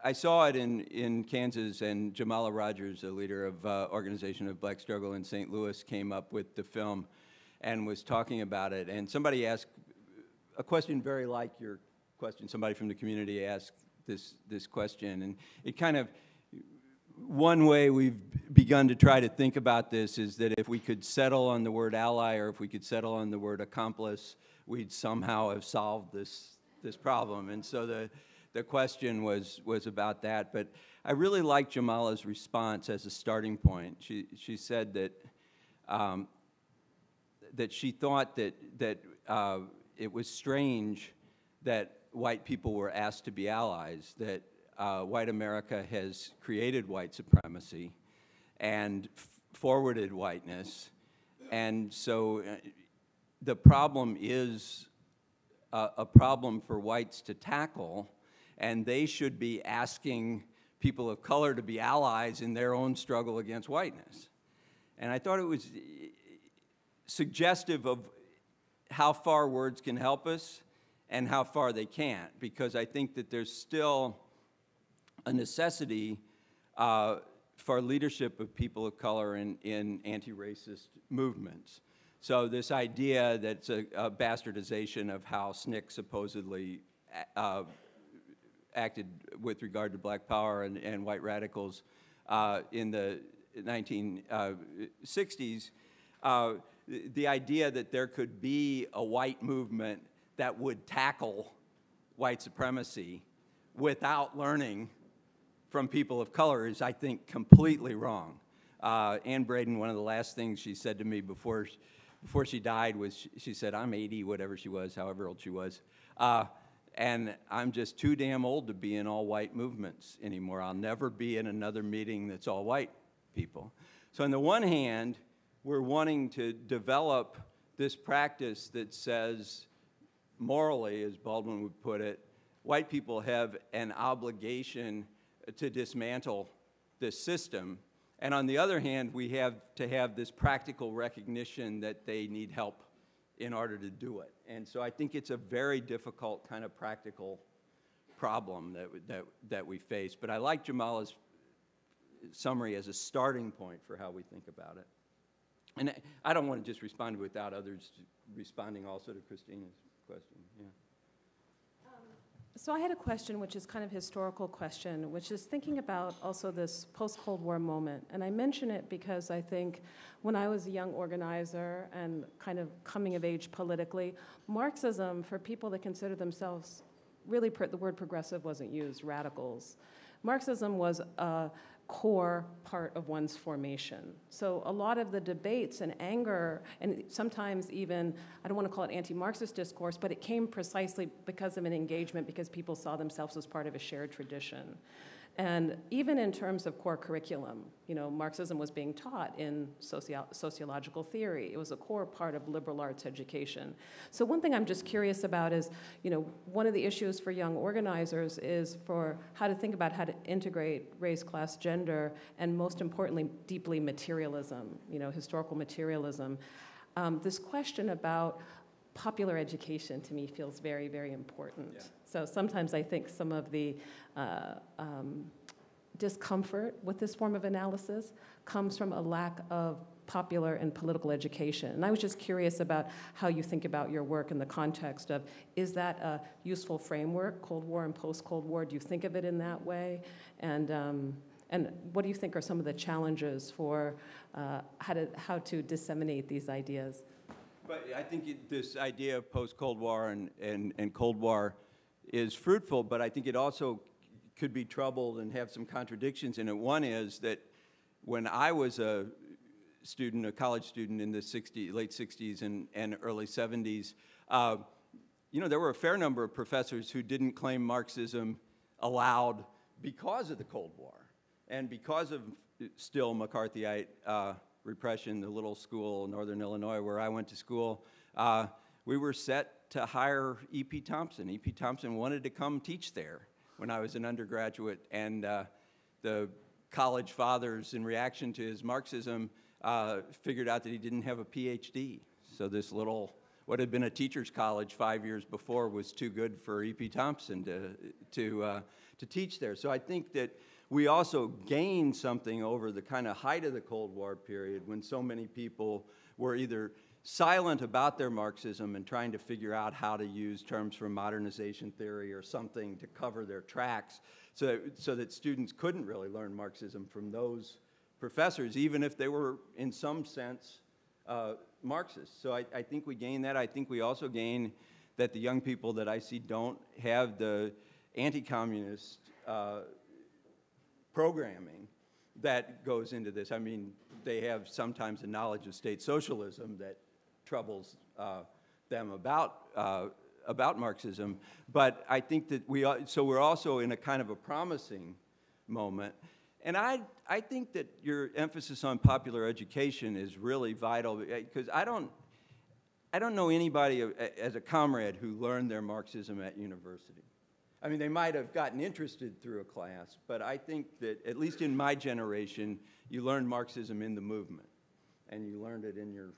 I saw it in, in Kansas, and Jamala Rogers, a leader of uh, Organization of Black Struggle in St. Louis, came up with the film and was talking about it. And somebody asked a question very like your question. Somebody from the community asked this, this question, and it kind of, one way we've begun to try to think about this is that if we could settle on the word ally or if we could settle on the word accomplice, we'd somehow have solved this, this problem. And so the, the question was, was about that. But I really like Jamala's response as a starting point. She, she said that, um, that she thought that, that uh, it was strange that white people were asked to be allies, that uh, white America has created white supremacy and forwarded whiteness. And so uh, the problem is a, a problem for whites to tackle, and they should be asking people of color to be allies in their own struggle against whiteness. And I thought it was uh, suggestive of how far words can help us and how far they can't, because I think that there's still a necessity uh, for leadership of people of color in, in anti-racist movements. So this idea that's a, a bastardization of how SNCC supposedly uh, acted with regard to black power and, and white radicals uh, in the 1960s, uh, uh, the idea that there could be a white movement that would tackle white supremacy without learning from people of color is, I think, completely wrong. Uh, Anne Braden, one of the last things she said to me before, before she died was, she said, I'm 80, whatever she was, however old she was, uh, and I'm just too damn old to be in all white movements anymore. I'll never be in another meeting that's all white people. So on the one hand, we're wanting to develop this practice that says morally, as Baldwin would put it, white people have an obligation to dismantle this system. And on the other hand, we have to have this practical recognition that they need help in order to do it. And so I think it's a very difficult kind of practical problem that, that, that we face. But I like Jamala's summary as a starting point for how we think about it. And I don't want to just respond without others responding also to Christina's question. Yeah. Um, so I had a question, which is kind of historical question, which is thinking about also this post-Cold War moment. And I mention it because I think when I was a young organizer and kind of coming of age politically, Marxism, for people that consider themselves, really the word progressive wasn't used, radicals. Marxism was a core part of one's formation. So a lot of the debates and anger, and sometimes even, I don't want to call it anti-Marxist discourse, but it came precisely because of an engagement, because people saw themselves as part of a shared tradition. And even in terms of core curriculum, you know, Marxism was being taught in socio sociological theory. It was a core part of liberal arts education. So one thing I'm just curious about is, you know, one of the issues for young organizers is for how to think about how to integrate race, class, gender, and most importantly, deeply materialism, you know, historical materialism. Um, this question about popular education to me feels very, very important. Yeah. So sometimes I think some of the uh, um, discomfort with this form of analysis comes from a lack of popular and political education. And I was just curious about how you think about your work in the context of is that a useful framework, Cold War and post Cold War? Do you think of it in that way? And, um, and what do you think are some of the challenges for uh, how, to, how to disseminate these ideas? But I think this idea of post Cold War and, and, and Cold War is fruitful, but I think it also could be troubled and have some contradictions in it. One is that when I was a student, a college student in the 60, late 60s and, and early 70s, uh, you know, there were a fair number of professors who didn't claim Marxism aloud because of the Cold War and because of still McCarthyite uh, repression, the little school in northern Illinois where I went to school. Uh, we were set to hire E.P. Thompson. E.P. Thompson wanted to come teach there when I was an undergraduate, and uh, the college fathers, in reaction to his Marxism, uh, figured out that he didn't have a PhD. So this little, what had been a teacher's college five years before, was too good for E.P. Thompson to, to, uh, to teach there. So I think that we also gained something over the kind of height of the Cold War period when so many people were either silent about their Marxism and trying to figure out how to use terms from modernization theory or something to cover their tracks so that, so that students couldn't really learn Marxism from those professors, even if they were, in some sense, uh, Marxists. So I, I think we gain that. I think we also gain that the young people that I see don't have the anti communist uh, programming that goes into this. I mean, they have sometimes a knowledge of state socialism that troubles uh, them about, uh, about Marxism. But I think that we, are, so we're also in a kind of a promising moment. And I, I think that your emphasis on popular education is really vital because I don't, I don't know anybody as a comrade who learned their Marxism at university. I mean, they might have gotten interested through a class, but I think that, at least in my generation, you learned Marxism in the movement. And you learned it in your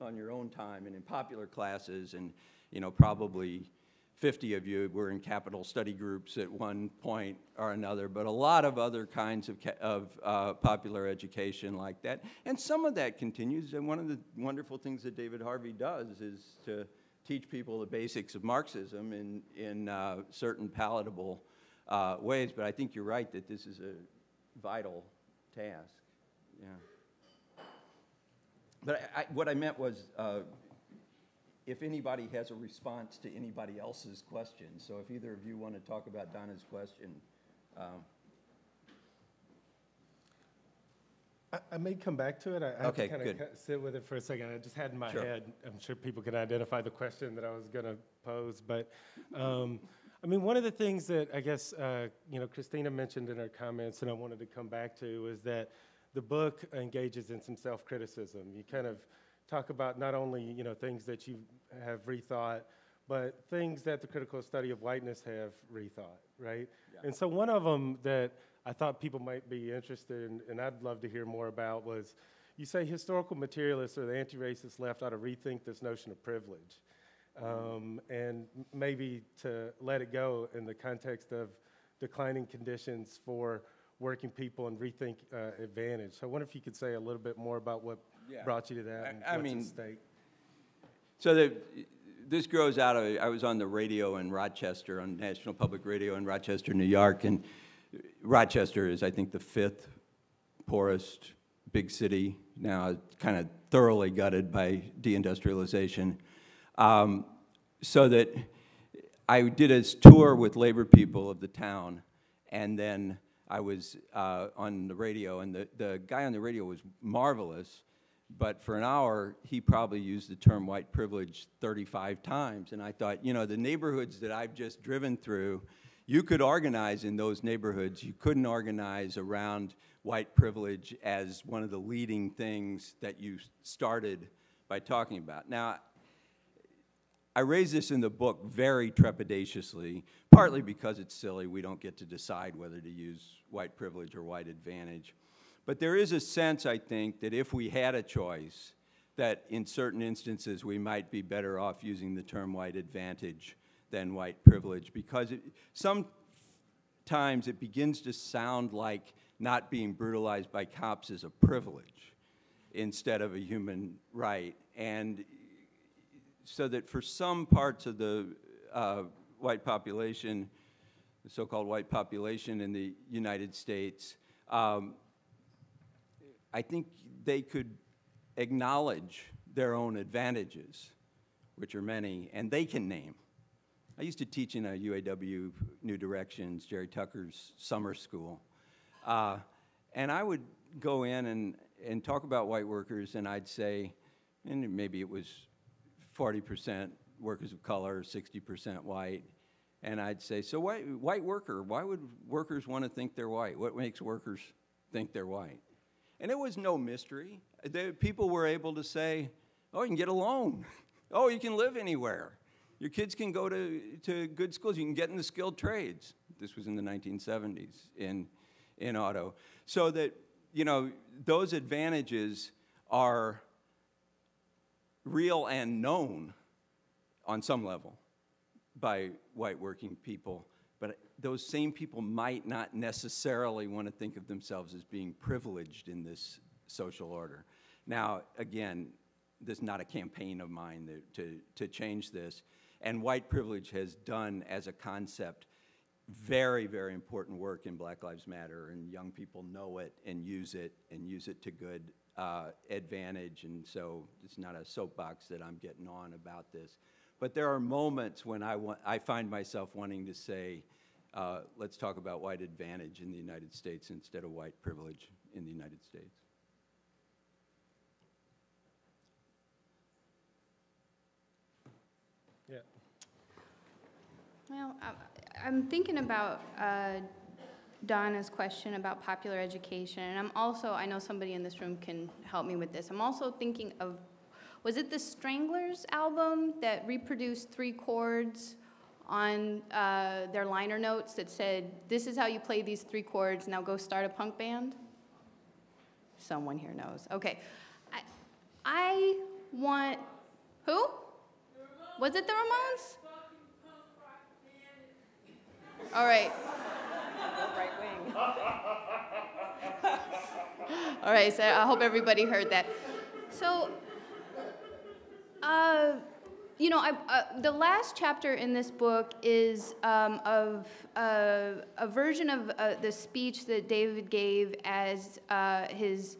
on your own time and in popular classes, and you know probably 50 of you were in capital study groups at one point or another, but a lot of other kinds of, of uh, popular education like that. And some of that continues, and one of the wonderful things that David Harvey does is to teach people the basics of Marxism in, in uh, certain palatable uh, ways, but I think you're right that this is a vital task. Yeah. But I, I, what I meant was uh, if anybody has a response to anybody else's question. So if either of you want to talk about Donna's question. Um, I, I, may come back to it. I, I okay, have to kind of sit with it for a second. I just had in my sure. head, I'm sure people can identify the question that I was going to pose. But um, I mean, one of the things that I guess, uh, you know, Christina mentioned in her comments and I wanted to come back to is that the book engages in some self-criticism. You kind of talk about not only you know things that you have rethought, but things that the critical study of whiteness have rethought, right? And so one of them that I thought people might be interested in, and I'd love to hear more about, was you say historical materialists or the anti-racist left ought to rethink this notion of privilege, um, and maybe to let it go in the context of declining conditions for working people and rethink uh, advantage. So I wonder if you could say a little bit more about what Yeah. brought you to that I- and I what's mean. So the, this grows out of, I was on the radio in Rochester, on National Public Radio in Rochester, New York, and Rochester is, I think, the fifth poorest big city now, kind of thoroughly gutted by deindustrialization. Um, so that I did a tour with labor people of the town, and then I was uh, on the radio, and the, the guy on the radio was marvelous, but for an hour, he probably used the term white privilege 35 times. And I thought, you know, the neighborhoods that I've just driven through, you could organize in those neighborhoods. You couldn't organize around white privilege as one of the leading things that you started by talking about. Now, I raise this in the book very trepidatiously, partly because it's silly. We don't get to decide whether to use white privilege or white advantage. But there is a sense, I think, that if we had a choice, that in certain instances we might be better off using the term white advantage than white privilege because it, sometimes it begins to sound like not being brutalized by cops is a privilege instead of a human right. And so that for some parts of the uh, white population, the so-called white population in the United States, um, I think they could acknowledge their own advantages, which are many, and they can name. I used to teach in a UAW New Directions, Jerry Tucker's summer school. Uh, and I would go in and, and talk about white workers, and I'd say, and maybe it was 40% workers of color, 60% white. And I'd say, so white, white worker, why would workers want to think they're white? What makes workers think they're white? And it was no mystery. People were able to say, oh, you can get a loan. Oh, you can live anywhere. Your kids can go to, to good schools. You can get in the skilled trades. This was in the 1970s in, in auto. So that, you know, those advantages are real and known on some level by white working people, but those same people might not necessarily want to think of themselves as being privileged in this social order. Now, again, this is not a campaign of mine that, to, to change this, and white privilege has done as a concept very, very important work in Black Lives Matter, and young people know it and use it and use it to good uh, advantage. And so it's not a soapbox that I'm getting on about this. But there are moments when I, want, I find myself wanting to say, uh, let's talk about white advantage in the United States instead of white privilege in the United States. Yeah. Well, I- I'm thinking about uh, Donna's question about popular education, and I'm also, I know somebody in this room can help me with this. I'm also thinking of, was it the Stranglers album that reproduced three chords on uh, their liner notes that said, "This is how you play these three chords. Now go start a punk band"? Someone here knows. Okay, I, I want who? Was it the Ramones? All right. Right wing. All right, so I hope everybody heard that. So, uh, you know, I, uh, the last chapter in this book is um, of uh, a version of uh, the speech that David gave as uh, his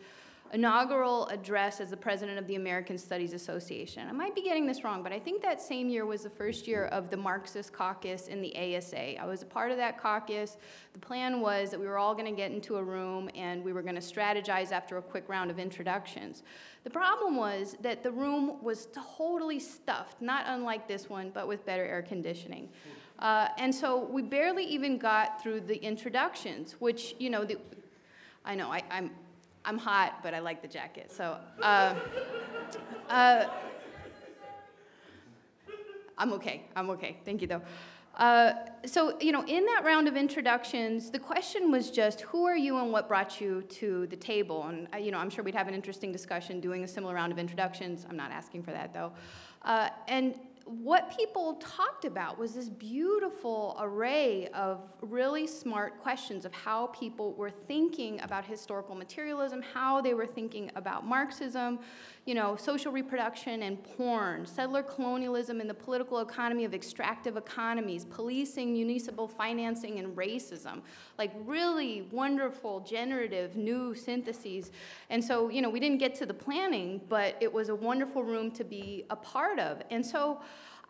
inaugural address as the president of the American Studies Association. I might be getting this wrong, but I think that same year was the first year of the Marxist caucus in the ASA. I was a part of that caucus. The plan was that we were all going to get into a room and we were going to strategize after a quick round of introductions. The problem was that the room was totally stuffed, not unlike this one, but with better air conditioning. Uh, and so we barely even got through the introductions, which, you know, the, I know, I, I'm, I'm hot, but I like the jacket. So, uh, uh, I'm okay. I'm okay. Thank you, though. Uh, so, you know, in that round of introductions, the question was just who are you and what brought you to the table? And, uh, you know, I'm sure we'd have an interesting discussion doing a similar round of introductions. I'm not asking for that, though. Uh, and what people talked about was this beautiful array of really smart questions of how people were thinking about historical materialism, how they were thinking about Marxism, you know, social reproduction and porn, settler colonialism and the political economy of extractive economies, policing, municipal financing, and racism. Like really wonderful, generative, new syntheses. And so, you know, we didn't get to the planning, but it was a wonderful room to be a part of. And so,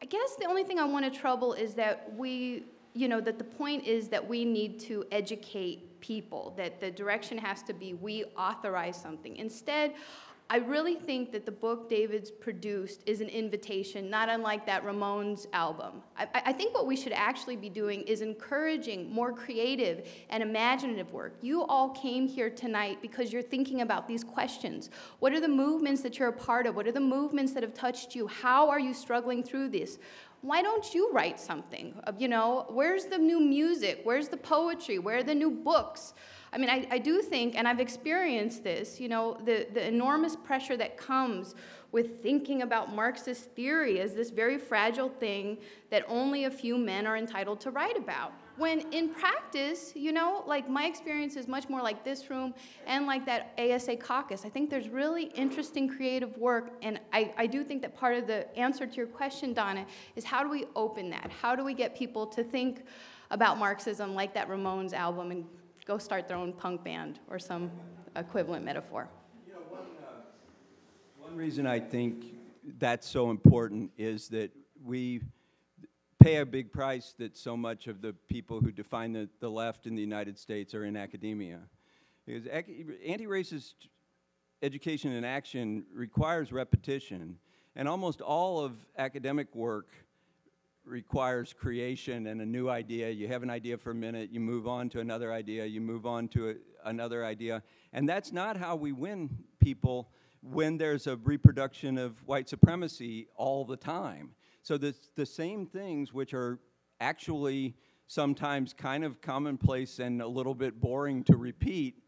I guess the only thing I want to trouble is that we, you know, that the point is that we need to educate people, that the direction has to be we authorize something. Instead, I really think that the book David's produced is an invitation, not unlike that Ramones album. I, I, think what we should actually be doing is encouraging more creative and imaginative work. You all came here tonight because you're thinking about these questions. What are the movements that you're a part of? What are the movements that have touched you? How are you struggling through this? Why don't you write something? Uh, you know, where's the new music? Where's the poetry? Where are the new books? I mean, I, I do think, and I've experienced this, you know, the, the enormous pressure that comes with thinking about Marxist theory as this very fragile thing that only a few men are entitled to write about. When in practice, you know, like my experience is much more like this room and like that ASA caucus. I think there's really interesting creative work, and I, I do think that part of the answer to your question, Donna, is how do we open that? How do we get people to think about Marxism like that Ramones album and go start their own punk band or some equivalent metaphor. You know, one, uh, one reason I think that's so important is that we pay a big price that so much of the people who define the, the left in the United States are in academia. Because anti-racist education and action requires repetition, and almost all of academic work requires creation and a new idea. You have an idea for a minute, you move on to another idea, you move on to a, another idea. And that's not how we win people when there's a reproduction of white supremacy all the time. So the, the same things which are actually sometimes kind of commonplace and a little bit boring to repeat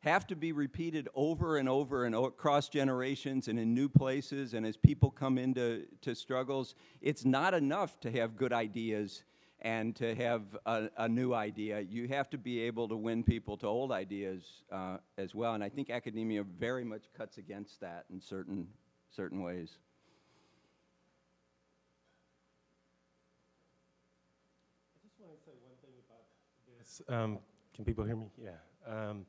have to be repeated over and over and across generations and in new places and as people come into to struggles it's not enough to have good ideas and to have a, a new idea. You have to be able to win people to old ideas uh, as well and i think academia very much cuts against that in certain certain ways I just want to say one thing Um, can people hear me? Yeah. Um,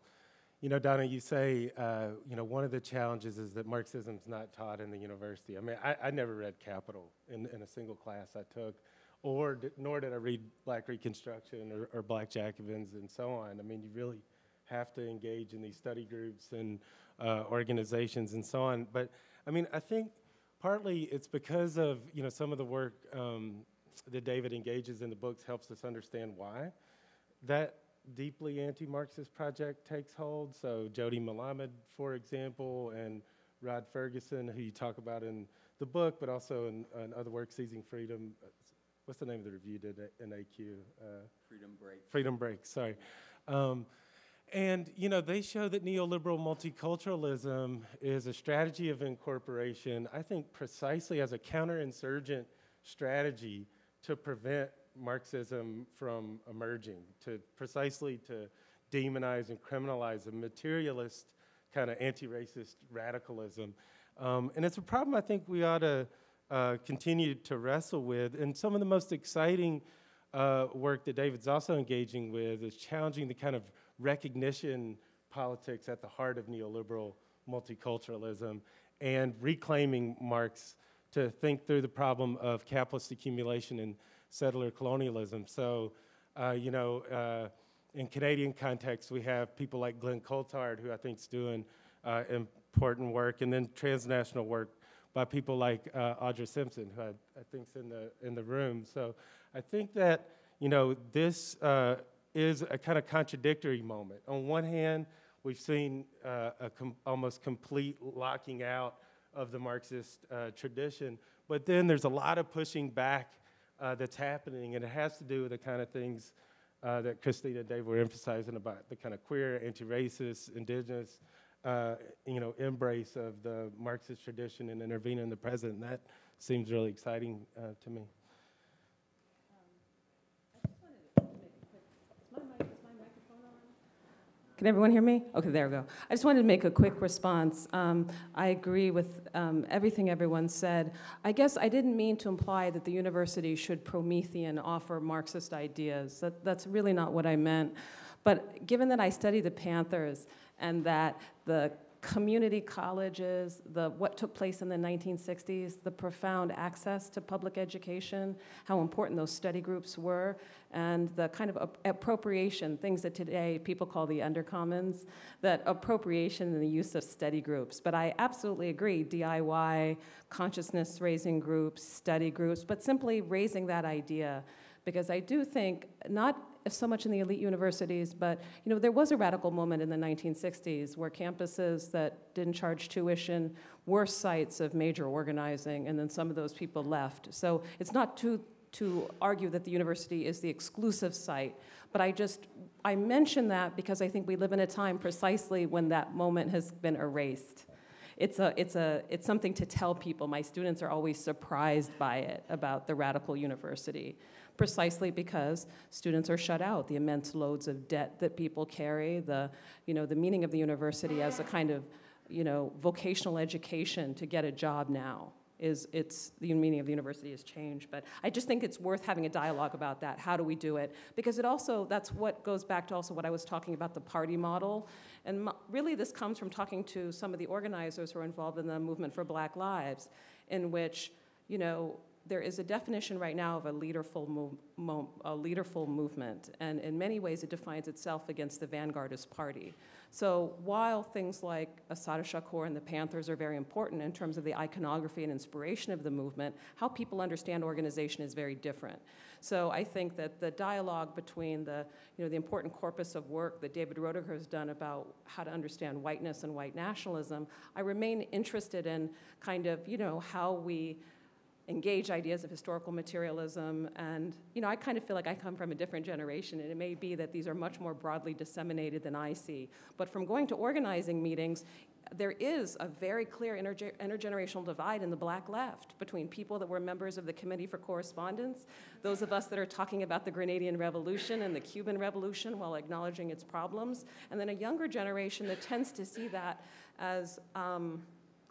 you know, Donna, you say, uh, you know, one of the challenges is that Marxism's not taught in the university. I mean, I, I never read Capital in, in, a single class I took, or nor did I read Black Reconstruction or, or, Black Jacobins and so on. I mean, you really have to engage in these study groups and uh, organizations and so on. But I mean, I think partly it's because of, you know, some of the work um, that David engages in the books helps us understand why. That deeply anti-Marxist project takes hold. So Jodi Melamed, for example, and Rod Ferguson, who you talk about in the book, but also in, in other work, Seizing Freedom. What's the name of the review did in AQ? Uh, Freedom Break. Freedom Break, sorry. Um, and, you know, they show that neoliberal multiculturalism is a strategy of incorporation, I think precisely as a counterinsurgent strategy to prevent Marxism from emerging, to precisely to demonize and criminalize a materialist kind of anti-racist radicalism. Um, and it's a problem I think we ought to uh, continue to wrestle with. And some of the most exciting uh, work that David's also engaging with is challenging the kind of recognition politics at the heart of neoliberal multiculturalism and reclaiming Marx to think through the problem of capitalist accumulation and settler colonialism. So, uh, you know, uh, in Canadian context, we have people like Glenn Coulthard, who I think is doing uh, important work, and then transnational work by people like uh, Audra Simpson, who I, I think is in the, in the room. So I think that, you know, this uh, is a kind of contradictory moment. On one hand, we've seen uh, a com almost complete locking out of the Marxist tradition, But then there's a lot of pushing back uh, that's happening, and it has to do with the kind of things uh, that Christina and Dave were emphasizing about the kind of queer, anti-racist, indigenous, uh, you know, embrace of the Marxist tradition and intervening in the present. And that seems really exciting uh, to me. Can everyone hear me? Okay, there we go. I just wanted to make a quick response. Um, I agree with um, everything everyone said. I guess I didn't mean to imply that the university should Promethean offer Marxist ideas. That, that's really not what I meant. But given that I study the Panthers and that the community colleges, the, what took place in the 1960s, the profound access to public education, how important those study groups were, and the kind of appropriation, things that today people call the undercommons, that appropriation and the use of study groups. But I absolutely agree, DIY, consciousness raising groups, study groups, but simply raising that idea because I do think not so much in the elite universities, but you know, there was a radical moment in the 1960s where campuses that didn't charge tuition were sites of major organizing, and then some of those people left. So it's not to, to argue that the university is the exclusive site, but I just, I mention that because I think we live in a time precisely when that moment has been erased it's, a, it's, a, it's something to tell people. My students are always surprised by it about the radical university precisely because students are shut out. The immense loads of debt that people carry, the, you know, the meaning of the university as a kind of you know, vocational education to get a job now is it's the meaning of the university has changed. But i just think it's worth having a dialogue about that. How do we do it? Because it also that's what goes back to also what i was talking about the party model. And really this comes from talking to some of the organizers who are involved in the movement for black lives in which you know there is a definition right now of a leaderful, move, mo, a leaderful movement, and in many ways it defines itself against the vanguardist party. So while things like Assata Shakur and the Panthers are very important in terms of the iconography and inspiration of the movement, how people understand organization is very different. So I think that the dialogue between the, you know, the important corpus of work that David Roediger has done about how to understand whiteness and white nationalism, I remain interested in kind of, you know, how we engage ideas of historical materialism. And, you know, I kind of feel like I come from a different generation, and it may be that these are much more broadly disseminated than I see. But from going to organizing meetings, there is a very clear interge intergenerational divide in the black left between people that were members of the Committee for Correspondence, those of us that are talking about the Grenadian Revolution and the Cuban Revolution while acknowledging its problems, and then a younger generation that tends to see that as um,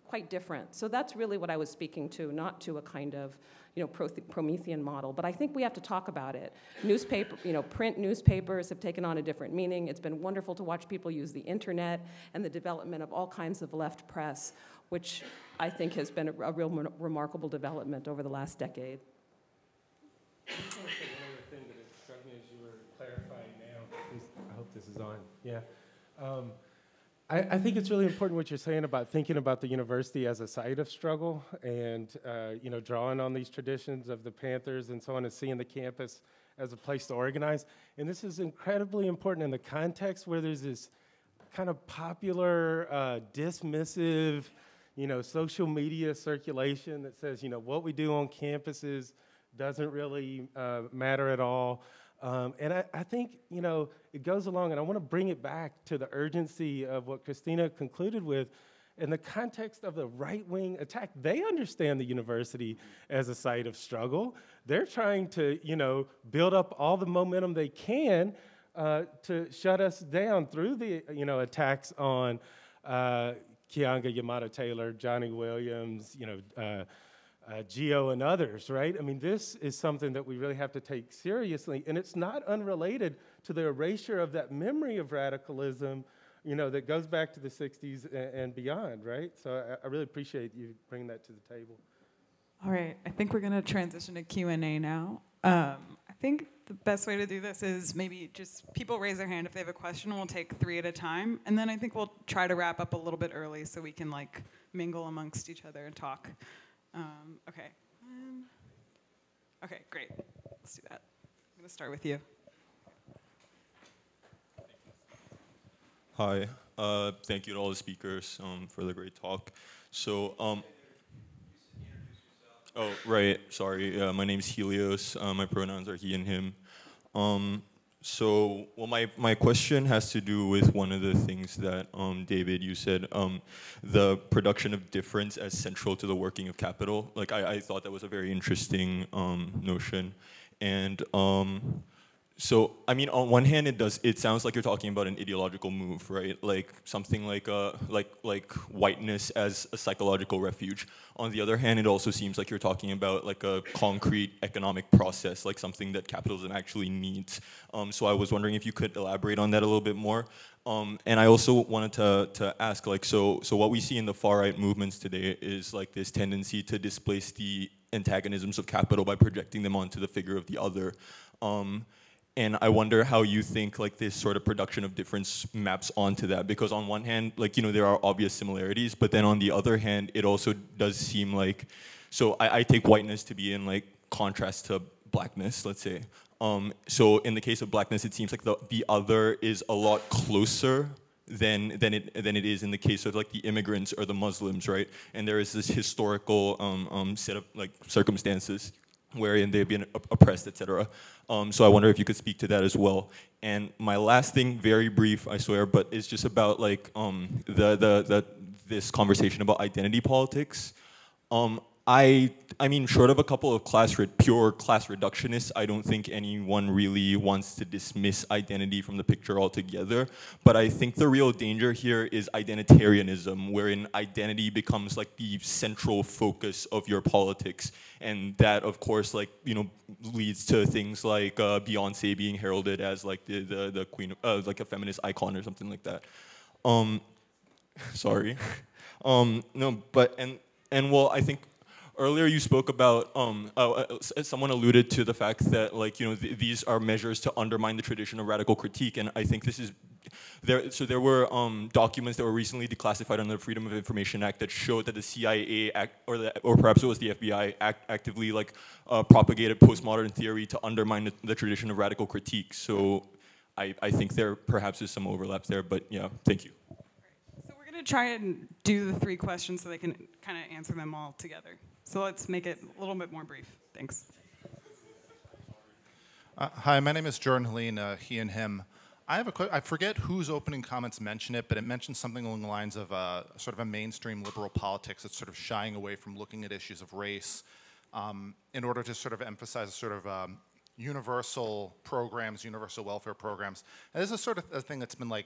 quite different. So that's really what I was speaking to, not to a kind of you know, Promethean model. But I think we have to talk about it. Newspaper, you know, print newspapers have taken on a different meaning. It's been wonderful to watch people use the internet and the development of all kinds of left press, which I think has been a, a real remarkable development over the last decade. I hope this is on. Yeah. Um, I, I, think it's really important what you're saying about thinking about the university as a site of struggle and, uh, you know, drawing on these traditions of the Panthers and so on and seeing the campus as a place to organize. And this is incredibly important in the context where there's this kind of popular, uh, dismissive, you know, social media circulation that says, you know, what we do on campuses doesn't really uh, matter at all. Um, and I, I, think, you know, it goes along, and I want to bring it back to the urgency of what Christina concluded with. In the context of the right wing attack, they understand the university as a site of struggle. They're trying to, you know, build up all the momentum they can uh, to shut us down through the, you know, attacks on uh, Keeanga-Yamahtta Taylor, Johnny Williams, you know, uh, uh, Geo and others, right? I mean, this is something that we really have to take seriously, and it's not unrelated to the erasure of that memory of radicalism, you know, that goes back to the 60s and, and beyond, right? So I, I, really appreciate you bringing that to the table. All right, I think we're going to transition to Q&A now. Um, I think the best way to do this is maybe just people raise their hand if they have a question. We'll take three at a time, and then I think we'll try to wrap up a little bit early so we can like mingle amongst each other and talk. Um, okay. Um, okay, great. Let's do that. I'm going to start with you. Hi. Uh, thank you to all the speakers um, for the great talk. So, um, Oh, right. Sorry. Uh, my is Helios. Uh, my pronouns are he and him. So, well, my, my question has to do with one of the things that, um, David, you said, um, the production of difference as central to the working of capital. Like, I, I thought that was a very interesting um, notion. And um, so, I mean, on one hand, it does. It sounds like you're talking about an ideological move, right? Like something like uh, like like whiteness as a psychological refuge. On the other hand, it also seems like you're talking about like a concrete economic process, like something that capitalism actually needs. Um, so, I was wondering if you could elaborate on that a little bit more. Um, and I also wanted to, to ask, like, so, so what we see in the far right movements today is like this tendency to displace the antagonisms of capital by projecting them onto the figure of the other. Um, and I wonder how you think like this sort of production of difference maps onto that. Because on one hand like you know there are obvious similarities but then on the other hand it also does seem like so I, I take whiteness to be in like contrast to blackness let's say. Um, so in the case of blackness it seems like the, the other is a lot closer than than it than it is in the case of like the immigrants or the Muslims right? And there is this historical um, um, set of like circumstances wherein they've been oppressed, etc. Um, so I wonder if you could speak to that as well. And my last thing, very brief, I swear, but it's just about like um, the, the, the, this conversation about identity politics. Um, I, I mean, short of a couple of class pure class reductionists, I don't think anyone really wants to dismiss identity from the picture altogether. But I think the real danger here is identitarianism, wherein identity becomes like the central focus of your politics, and that, of course, like you know, leads to things like uh, Beyonce being heralded as like the the, the queen, uh, like a feminist icon or something like that. Um, sorry. Um, no, but and and well, I think earlier you spoke about um, uh, uh someone alluded to the fact that like you know th these are measures to undermine the tradition of radical critique and i think this is there so there were um, documents that were recently declassified under the freedom of information act that showed that the cia act, or the, or perhaps it was the fbi act, actively like uh, propagated postmodern theory to undermine the, the tradition of radical critique. So I, I think there perhaps is some overlap there but yeah thank you. So we're going to try and do the three questions so they can kind of answer them all together so let's make it a little bit more brief. Thanks. Uh, hi, my name is Jordan Helene, uh, he and him. I have a quick, I forget whose opening comments mention it, but it mentions something along the lines of uh, sort of a mainstream liberal politics that's sort of shying away from looking at issues of race um, in order to sort of emphasize sort of um, universal programs, universal welfare programs. And this is sort of a thing that's been like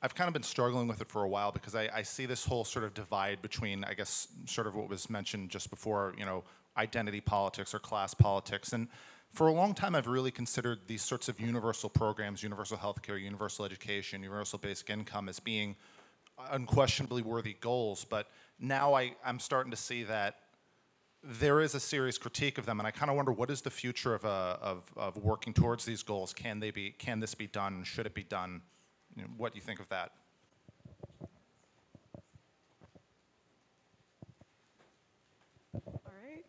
I've kind of been struggling with it for a while because I, I, see this whole sort of divide between, I guess, sort of what was mentioned just before, you know, identity politics or class politics. And for a long time, I've really considered these sorts of universal programs, universal healthcare, universal education, universal basic income as being unquestionably worthy goals. But now I, I'm starting to see that there is a serious critique of them, and I kind of wonder what is the future of, uh, of, of working towards these goals? Can they be? Can this be done? Should it be done? You know, what do you think of that? All right.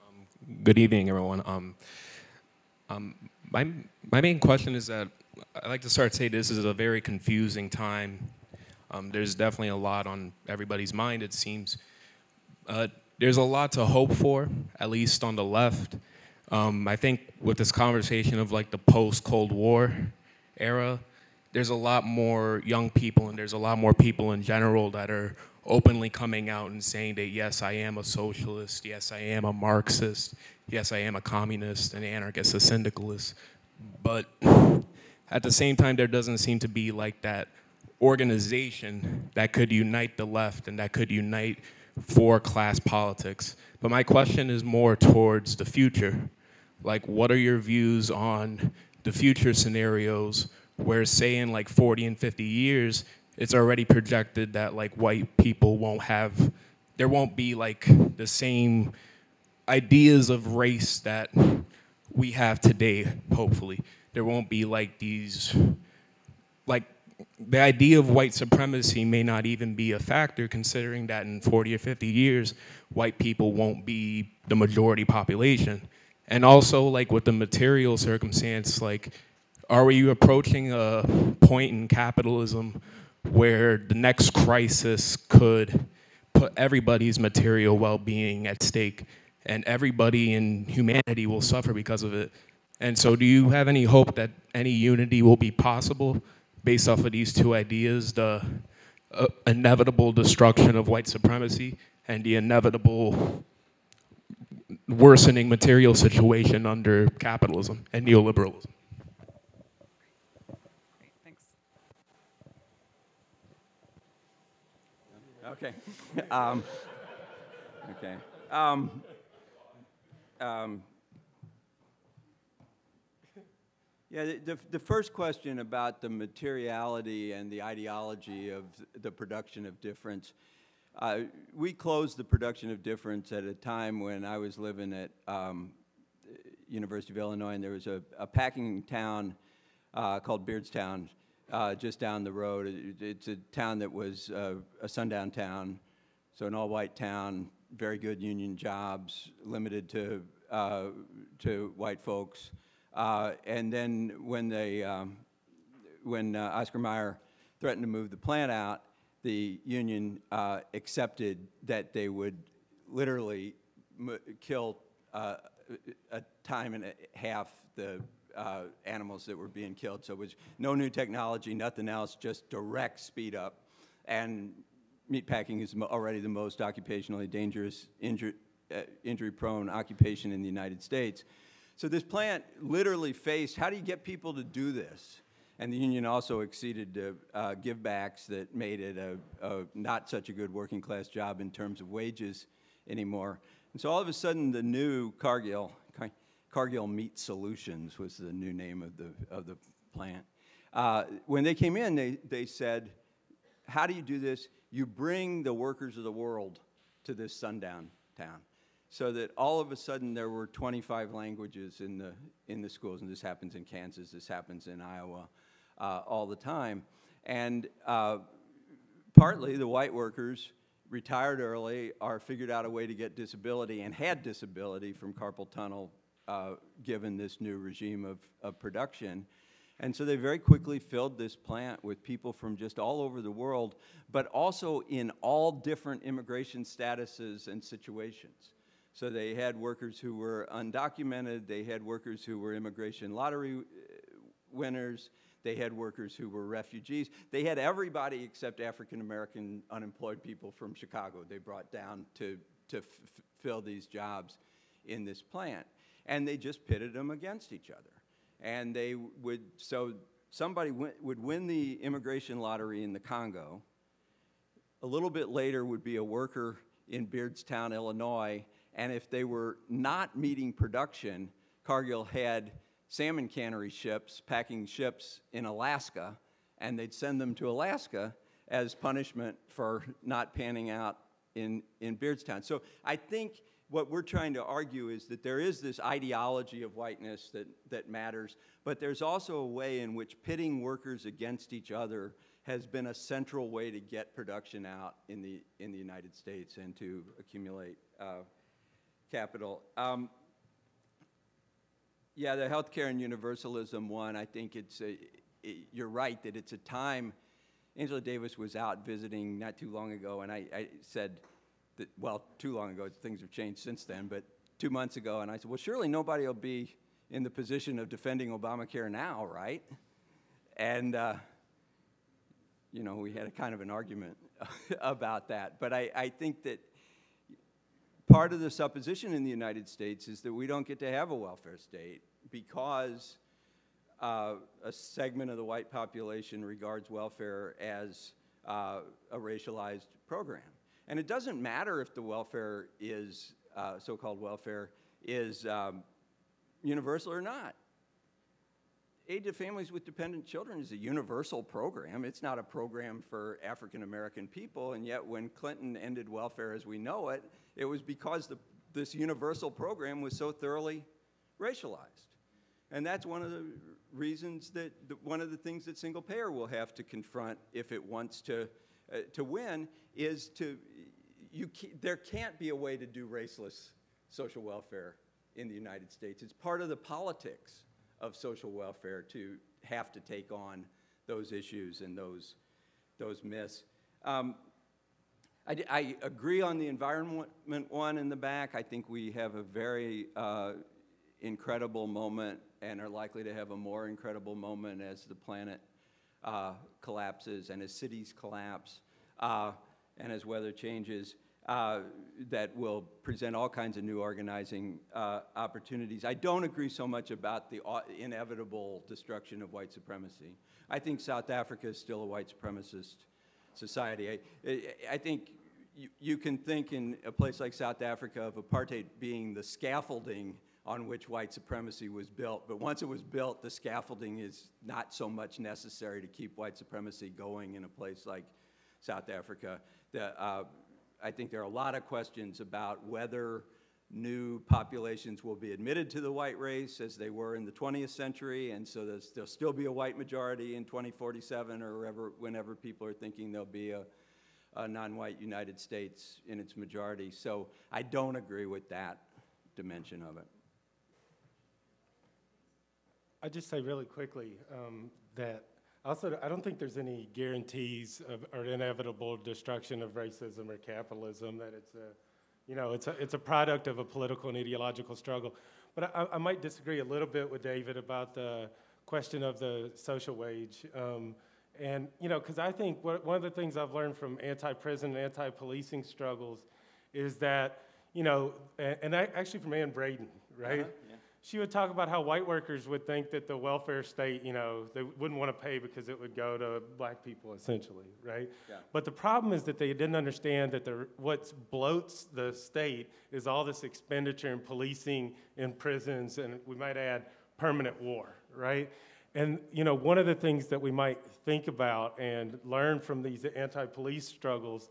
Um, good evening, everyone. Um, um, my, my main question is that I'd like to start to say this is a very confusing time. Um, there's definitely a lot on everybody's mind, it seems. Uh, there's a lot to hope for, at least on the left. Um, I think with this conversation of like the post-Cold War era, there's a lot more young people and there's a lot more people in general that are openly coming out and saying that yes, I am a socialist, yes, I am a Marxist, yes, I am a communist, an anarchist, a syndicalist. But at the same time, there doesn't seem to be like that organization that could unite the left and that could unite for class politics. But my question is more towards the future like what are your views on the future scenarios where say in like 40 and 50 years it's already projected that like white people won't have there won't be like the same ideas of race that we have today hopefully? There won't be like these like the idea of white supremacy may not even be a factor considering that in 40 or 50 years white people won't be the majority population and also, like with the material circumstance, like, are we approaching a point in capitalism where the next crisis could put everybody's material well-being at stake, and everybody in humanity will suffer because of it. And so, do you have any hope that any unity will be possible based off of these two ideas the uh, inevitable destruction of white supremacy and the inevitable worsening material situation under capitalism and neoliberalism? Great, thanks. Okay. Um, okay. Um, um, yeah, the, the, the first question about the materiality and the ideology of the production of difference. Uh, we closed the production of difference at a time when I was living at um, University of Illinois, and there was a, a packing town uh, called Beardstown uh, just down the road. It, it's a town that was uh, a sundown town, so an all-white town, very good union jobs, limited to uh, to white folks. Uh, and then when they um, when uh, Oscar Mayer threatened to move the plant out, the union uh, accepted that they would literally kill uh, a time and a half the uh, animals that were being killed. So it was no new technology, nothing else, just direct speed up. And meatpacking is already the most occupationally dangerous, injury, uh, injury-prone occupation in the United States. So this plant literally faced, how do you get people to do this? And the union also exceeded the uh, givebacks that made it a, a not such a good working class job in terms of wages anymore. And so all of a sudden, the new Cargill, Car- Cargill Meat Solutions was the new name of the, of the plant. Uh, when they came in, they, they said, How do you do this? You bring the workers of the world to this sundown town. So that all of a sudden there were 25 languages in the, in the schools, and this happens in Kansas, this happens in Iowa uh, all the time. And uh, partly the white workers retired early or figured out a way to get disability and had disability from carpal tunnel uh, given this new regime of, of production. And so they very quickly filled this plant with people from just all over the world, but also in all different immigration statuses and situations. So they had workers who were undocumented, they had workers who were immigration lottery uh, winners, they had workers who were refugees. They had everybody except African American unemployed people from Chicago they brought down to, to fill these jobs in this plant. And they just pitted them against each other. And they would, so somebody would win the immigration lottery in the Congo. A little bit later would be a worker in Beardstown, Illinois. And if they were not meeting production, Cargill had salmon cannery ships packing ships in Alaska, and they'd send them to Alaska as punishment for not panning out in, in Beardstown. So I think what we're trying to argue is that there is this ideology of whiteness that, that matters, but there's also a way in which pitting workers against each other has been a central way to get production out in the, in the United States and to accumulate uh, capital. Um, yeah, the healthcare and universalism one, I think it's a, it, you're right that it's a time. Angela Davis was out visiting not too long ago, and I, I said that, well, too long ago, things have changed since then, but two months ago, and I said, well, surely nobody will be in the position of defending Obamacare now, right? And, uh, you know, we had a kind of an argument about that. But I, I think that part of the supposition in the United States is that we don't get to have a welfare state because uh, a segment of the white population regards welfare as uh, a racialized program. And it doesn't matter if the welfare is, uh, so called welfare, is um, universal or not. Aid to families with dependent children is a universal program. It's not a program for African American people, and yet when Clinton ended welfare as we know it, it was because the, this universal program was so thoroughly racialized. And that's one of the reasons that, one of the things that single payer will have to confront if it wants to, uh, to win is to, you, there can't be a way to do raceless social welfare in the United States. It's part of the politics of social welfare to have to take on those issues and those, those myths. Um, I, I agree on the environment one in the back. I think we have a very uh, incredible moment and are likely to have a more incredible moment as the planet uh, collapses and as cities collapse uh, and as weather changes. Uh, that will present all kinds of new organizing uh, opportunities. I don't agree so much about the inevitable destruction of white supremacy. I think South Africa is still a white supremacist society. I, I, I think you, you can think in a place like South Africa of apartheid being the scaffolding on which white supremacy was built. But once it was built, the scaffolding is not so much necessary to keep white supremacy going in a place like South Africa. The, uh, I think there are a lot of questions about whether new populations will be admitted to the white race as they were in the 20th century, and so there'll still be a white majority in 2047 or wherever, whenever people are thinking there'll be a, a non-white United States in its majority. So I don't agree with that dimension of it. I just say really quickly um, that also I don't think there's any guarantees of or inevitable destruction of racism or capitalism. That it's a, you know, it's a it's a product of a political and ideological struggle. But I, I might disagree a little bit with David about the question of the social wage. Um, and you know, because I think what, one of the things I've learned from anti-prison and anti-policing struggles is that you know, and, and I, actually from Anne Braden, right? Uh-huh, yeah. She would talk about how white workers would think that the welfare state, you know, they wouldn't want to pay because it would go to black people essentially, right? Yeah. But the problem is that they didn't understand that the, what bloats the state is all this expenditure in policing, in prisons, and we might add permanent war, right? And you know, one of the things that we might think about and learn from these anti-police struggles,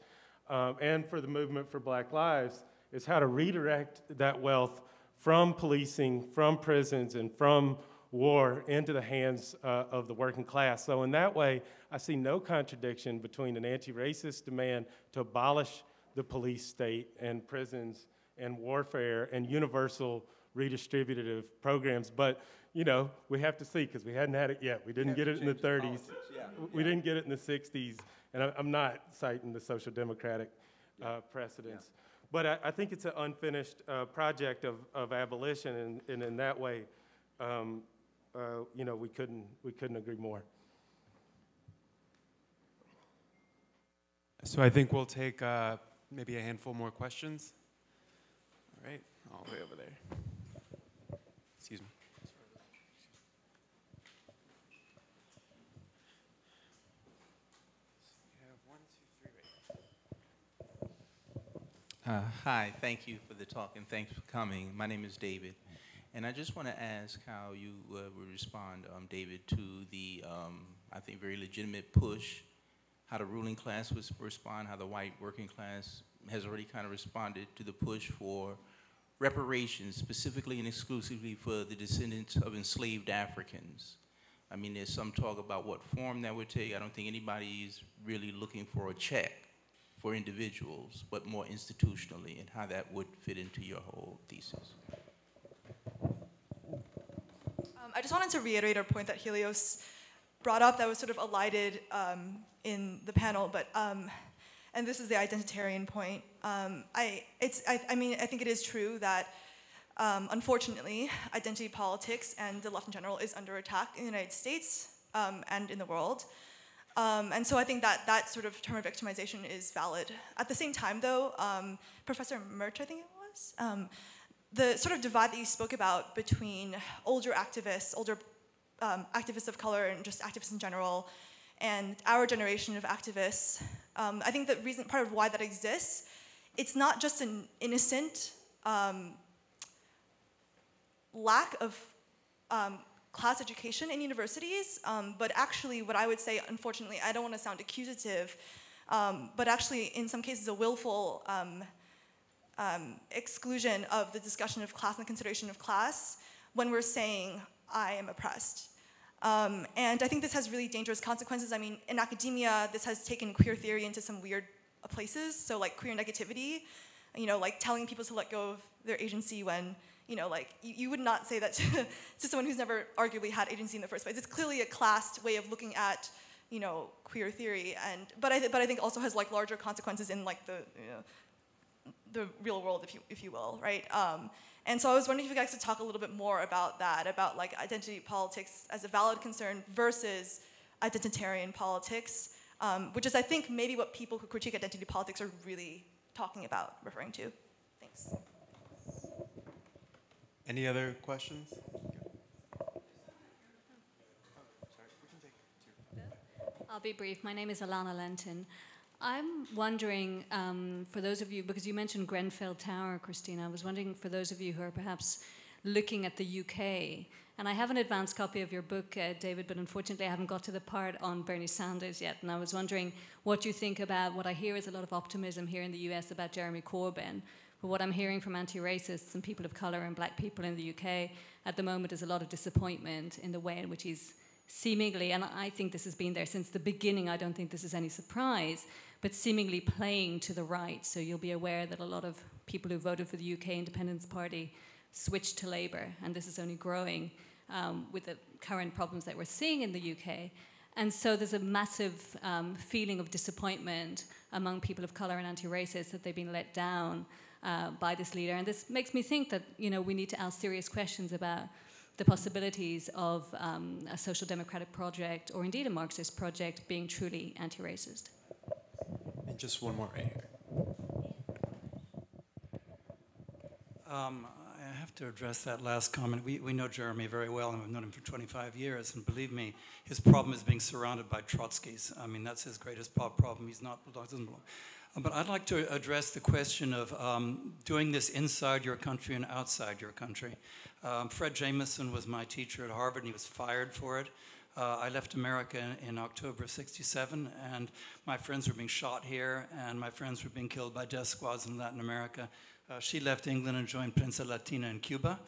um, and for the movement for Black Lives, is how to redirect that wealth from policing, from prisons, and from war into the hands uh, of the working class. So, in that way, I see no contradiction between an anti racist demand to abolish the police state and prisons and warfare and universal redistributive programs. But, you know, we have to see because we hadn't had it yet. We didn't get it in the change the 30s. yeah, We yeah. didn't get it in the 60s. And I- I'm not citing the social democratic uh, precedents. But I, I think it's an unfinished uh, project of, of abolition, and, and in that way, um, uh, you know, we couldn't, we couldn't agree more. So I think we'll take uh, maybe a handful more questions. All right, all the way over there. Excuse me. Uh, hi, thank you for the talk and thanks for coming. My name is David, and I just want to ask how you uh, would respond, um, David, to the, um, I think, very legitimate push, how the ruling class would respond, how the white working class has already kind of responded to the push for reparations, specifically and exclusively for the descendants of enslaved Africans. I mean, there's some talk about what form that would take. I don't think anybody's really looking for a check for individuals, but more institutionally, and how that would fit into your whole thesis. Um, I just wanted to reiterate a point that Helios brought up that was sort of elided um, in the panel, but um, and this is the identitarian point. Um, I, it's, I, I mean, I think it is true that um, unfortunately, identity politics and the left in general is under attack in the United States um, and in the world. Um, and so I think that that sort of term of victimization is valid. At the same time, though, um, Professor Murch, I think it was, um, the sort of divide that you spoke about between older activists, older um, activists of color, and just activists in general, and our generation of activists, um, I think the reason, part of why that exists, it's not just an innocent um, lack of class education in universities, um, but actually, what I would say, unfortunately, I don't want to sound accusative, um, but actually, in some cases, a willful um, um, exclusion of the discussion of class and consideration of class when we're saying, I am oppressed. Um, and I think this has really dangerous consequences. I mean, in academia, this has taken queer theory into some weird places. So, like queer negativity, you know, like telling people to let go of their agency when, you know, like you, you would not say that to, to someone who's never arguably had agency in the first place. It's clearly a classed way of looking at you know, queer theory, and but I but I think also has like larger consequences in like the you know, the real world, if you if you will, right? Um, and so I was wondering if you guys could talk a little bit more about that, about like identity politics as a valid concern versus identitarian politics, um, which is I think maybe what people who critique identity politics are really talking about, referring to. Thanks. Any other questions? I'll be brief. My name is Alana Lenton. I'm wondering, um, for those of you, because you mentioned Grenfell Tower, Christina, I was wondering for those of you who are perhaps looking at the UK, and I have an advanced copy of your book, uh, David, but unfortunately I haven't got to the part on Bernie Sanders yet, and I was wondering what you think about what I hear is a lot of optimism here in the US about Jeremy Corbyn. But what I'm hearing from anti racists and people of colour and black people in the UK at the moment is a lot of disappointment in the way in which he's seemingly, and I think this has been there since the beginning, I don't think this is any surprise, but seemingly playing to the right. So you'll be aware that a lot of people who voted for the UK Independence Party switched to Labour, and this is only growing um, with the current problems that we're seeing in the UK. And so there's a massive um, feeling of disappointment among people of colour and anti-racists that they've been let down uh, by this leader. And this makes me think that you know we need to ask serious questions about the possibilities of um, a social democratic project or indeed a Marxist project being truly anti-racist. And just one more right here. Um, I have to address that last comment. We, we know Jeremy very well, and we've known him for 25 years. And believe me, his problem is being surrounded by Trotskys. I mean, that's his greatest problem. He's not doesn't belong. But I'd like to address the question of um, doing this inside your country and outside your country. Um, Fred Jameson was my teacher at Harvard, and he was fired for it. Uh, I left America in, in, October of 67, and my friends were being shot here, and my friends were being killed by death squads in Latin America. Uh, she left England and joined Prensa Latina in Cuba.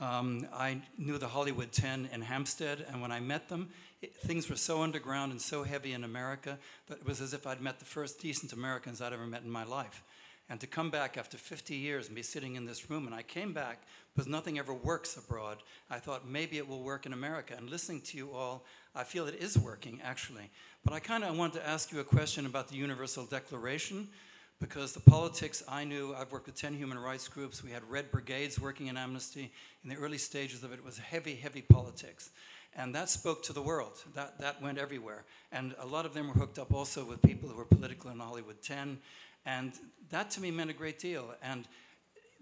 Um, I knew the Hollywood 10 in Hampstead, and when I met them, things were so underground and so heavy in America that it was as if I'd met the first decent Americans I'd ever met in my life. And to come back after 50 years and be sitting in this room, and I came back because nothing ever works abroad. I thought maybe it will work in America. And listening to you all, I feel it is working, actually. But I kind of wanted to ask you a question about the Universal Declaration because the politics I knew, I've worked with 10 human rights groups. We had Red Brigades working in Amnesty. In the early stages of it, it was heavy, heavy politics. And that spoke to the world. That, that went everywhere. And a lot of them were hooked up also with people who were political in Hollywood 10. And that to me meant a great deal. And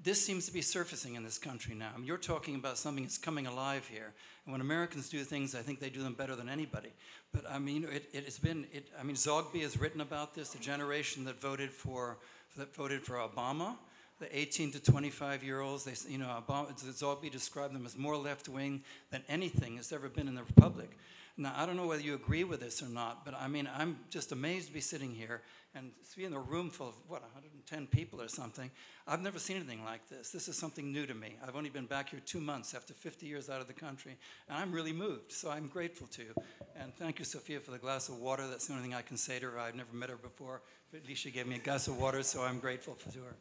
this seems to be surfacing in this country now. I mean, you're talking about something that's coming alive here. And when Americans do things, I think they do them better than anybody. But I mean, it, it has been, it, I mean, Zogby has written about this, the generation that voted for, that voted for Obama the 18 to 25 year olds, they, you know, Zogby described them as more left wing than anything has ever been in the Republic. Now, I don't know whether you agree with this or not, but I mean, I'm just amazed to be sitting here and to be in a room full of, what, 110 people or something. I've never seen anything like this. This is something new to me. I've only been back here two months after 50 years out of the country, and I'm really moved, so I'm grateful to you. And thank you, Sophia, for the glass of water. That's the only thing I can say to her. I've never met her before, but at least she gave me a glass of water, so I'm grateful to her.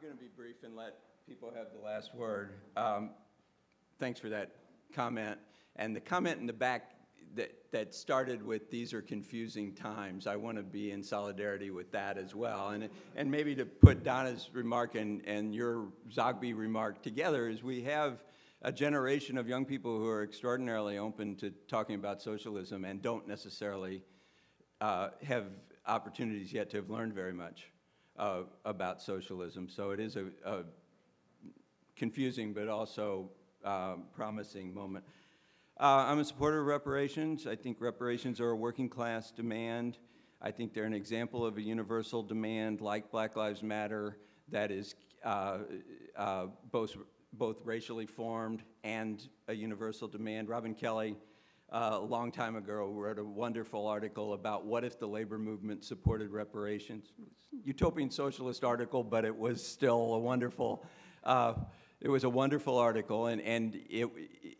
Going to be brief and let people have the last word. Um, thanks for that comment. And the comment in the back that, that started with these are confusing times, I want to be in solidarity with that as well. And, and maybe to put Donna's remark and, and your Zogby remark together is we have a generation of young people who are extraordinarily open to talking about socialism and don't necessarily uh, have opportunities yet to have learned very much uh, about socialism. So it is a, a confusing but also uh, promising moment. Uh, I'm a supporter of reparations. I think reparations are a working class demand. I think they're an example of a universal demand like Black Lives Matter that is uh, uh, both, both racially formed and a universal demand. Robin Kelley uh, a long time ago wrote a wonderful article about what if the labor movement supported reparations. Utopian socialist article, but it was still a wonderful, uh, it was a wonderful article, and, and it,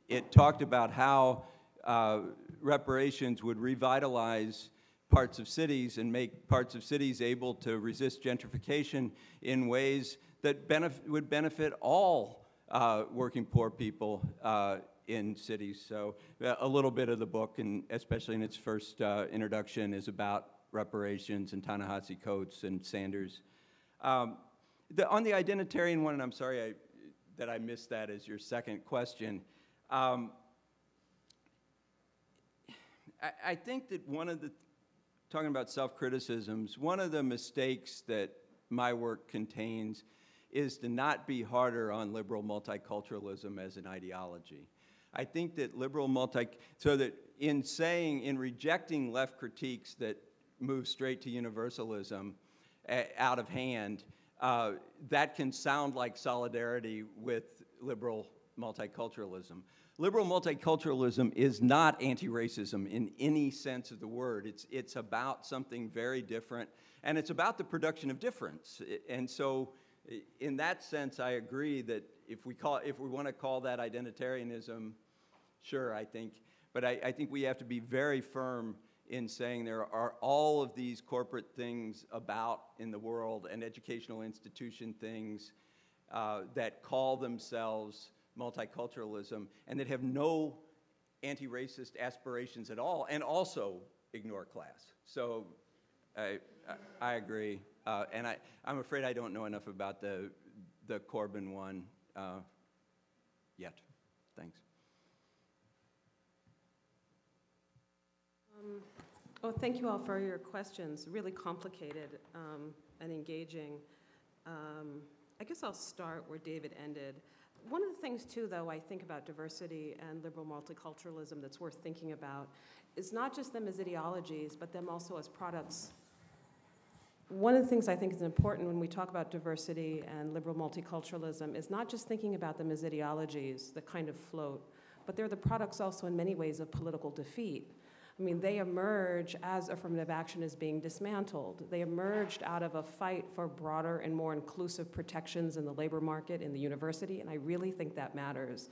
it talked about how uh, reparations would revitalize parts of cities and make parts of cities able to resist gentrification in ways that benef would benefit all uh, working poor people uh, in cities. So uh, a little bit of the book, and especially in its first uh, introduction, is about reparations and Ta-Nehisi Coates and Sanders. Um, the, on the identitarian one, and I'm sorry I, that I missed that as your second question. Um, I, I think that one of the, talking about self-criticisms, one of the mistakes that my work contains is to not be harder on liberal multiculturalism as an ideology. I think that liberal multi, so that in saying, in rejecting left critiques that move straight to universalism uh, out of hand, uh, that can sound like solidarity with liberal multiculturalism. Liberal multiculturalism is not anti-racism in any sense of the word. It's, it's about something very different, and it's about the production of difference. And so in that sense, I agree that if we, call, if we want to call that identitarianism, sure, I think. But I, I think we have to be very firm in saying there are all of these corporate things about in the world and educational institution things uh, that call themselves multiculturalism and that have no anti-racist aspirations at all and also ignore class. So I, I, I agree. Uh, and I, I'm afraid I don't know enough about the, the Corbyn one uh, yet. Thanks. Um, oh, thank you all for your questions. Really complicated um, and engaging. Um, I guess I'll start where David ended. One of the things, too, though, I think about diversity and liberal multiculturalism that's worth thinking about is not just them as ideologies, but them also as products one of the things I think is important when we talk about diversity and liberal multiculturalism is not just thinking about them as ideologies that kind of float, but they're the products also in many ways of political defeat. I mean, they emerge as affirmative action is being dismantled. They emerged out of a fight for broader and more inclusive protections in the labor market, in the university, and I really think that matters.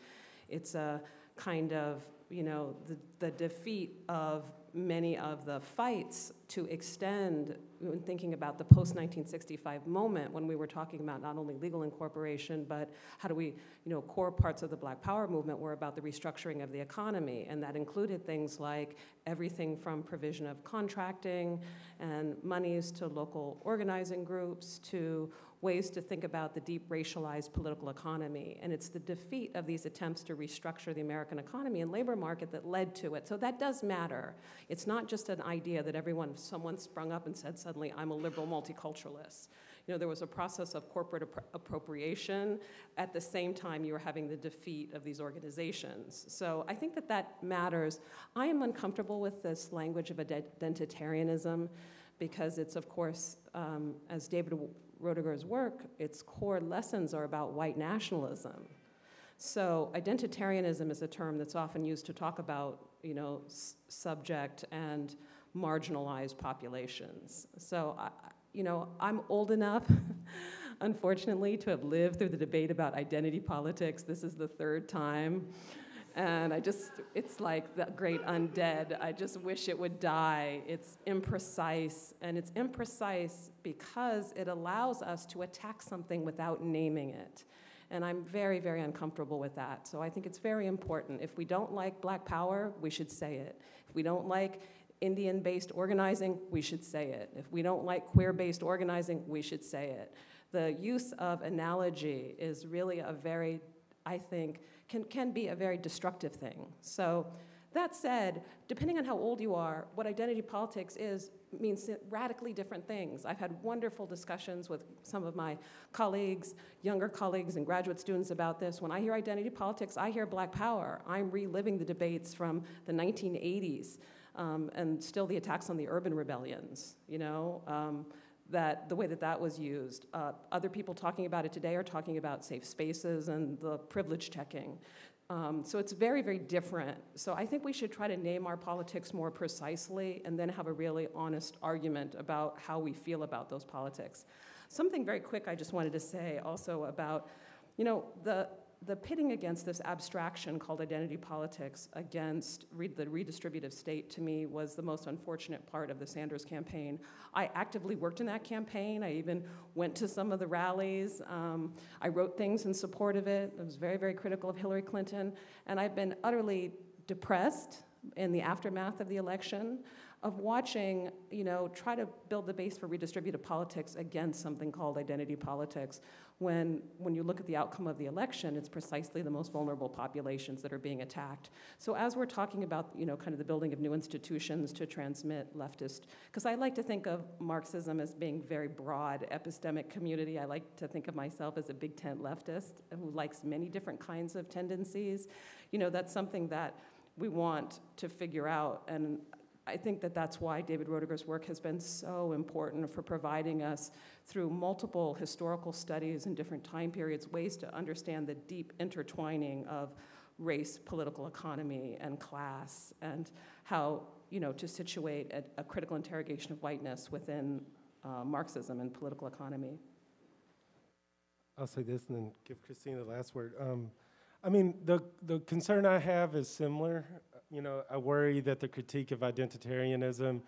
It's a kind of, you know, the, the defeat of many of the fights to extend, when thinking about the post 1965 moment when we were talking about not only legal incorporation, but how do we, you know, core parts of the Black Power movement were about the restructuring of the economy, and that included things like everything from provision of contracting and monies to local organizing groups to ways to think about the deep racialized political economy. And it's the defeat of these attempts to restructure the American economy and labor market that led to it. So that does matter. It's not just an idea that everyone, someone sprung up and said suddenly, I'm a liberal multiculturalist. You know, there was a process of corporate appropriation. At the same time, you were having the defeat of these organizations. So I think that that matters. I am uncomfortable with this language of identitarianism because it's, of course, um, as David Roediger's work, its core lessons are about white nationalism. So identitarianism is a term that's often used to talk about, you know, subject and marginalized populations. So, I, you know, I'm old enough, unfortunately, to have lived through the debate about identity politics. This is the third time. And I just, it's like the great undead. I just wish it would die. It's imprecise, and it's imprecise because it allows us to attack something without naming it. And I'm very, very uncomfortable with that. So I think it's very important. If we don't like Black Power, we should say it. If we don't like Indian based organizing, we should say it. If we don't like queer based organizing, we should say it. The use of analogy is really a very, I think, can, can be a very destructive thing. So that said, depending on how old you are, what identity politics is means radically different things. I've had wonderful discussions with some of my colleagues, younger colleagues and graduate students about this. When I hear identity politics, I hear black power. I'm reliving the debates from the 1980s um, and still the attacks on the urban rebellions, you know? Um, that the way that that was used. Uh, other people talking about it today are talking about safe spaces and the privilege checking. Um, so it's very, very different. So I think we should try to name our politics more precisely and then have a really honest argument about how we feel about those politics. Something very quick I just wanted to say also about, you know, the the pitting against this abstraction called identity politics against re- the redistributive state to me was the most unfortunate part of the Sanders campaign. I actively worked in that campaign. I even went to some of the rallies. Um, I wrote things in support of it. I was very, very critical of Hillary Clinton. And I've been utterly depressed in the aftermath of the election of watching, you know, try to build the base for redistributive politics against something called identity politics, when, when you look at the outcome of the election, it's precisely the most vulnerable populations that are being attacked. So as we're talking about, you know, kind of the building of new institutions to transmit leftist, because I like to think of Marxism as being very broad epistemic community. I like to think of myself as a big tent leftist who likes many different kinds of tendencies. You know, that's something that we want to figure out. And I think that that's why David Roediger's work has been so important for providing us, through multiple historical studies in different time periods, ways to understand the deep intertwining of race, political economy, and class, and how, you know, to situate a, a critical interrogation of whiteness within uh, Marxism and political economy. I'll say this and then give Christina the last word. Um, I mean, the, the concern I have is similar you know, I worry that the critique of identitarianism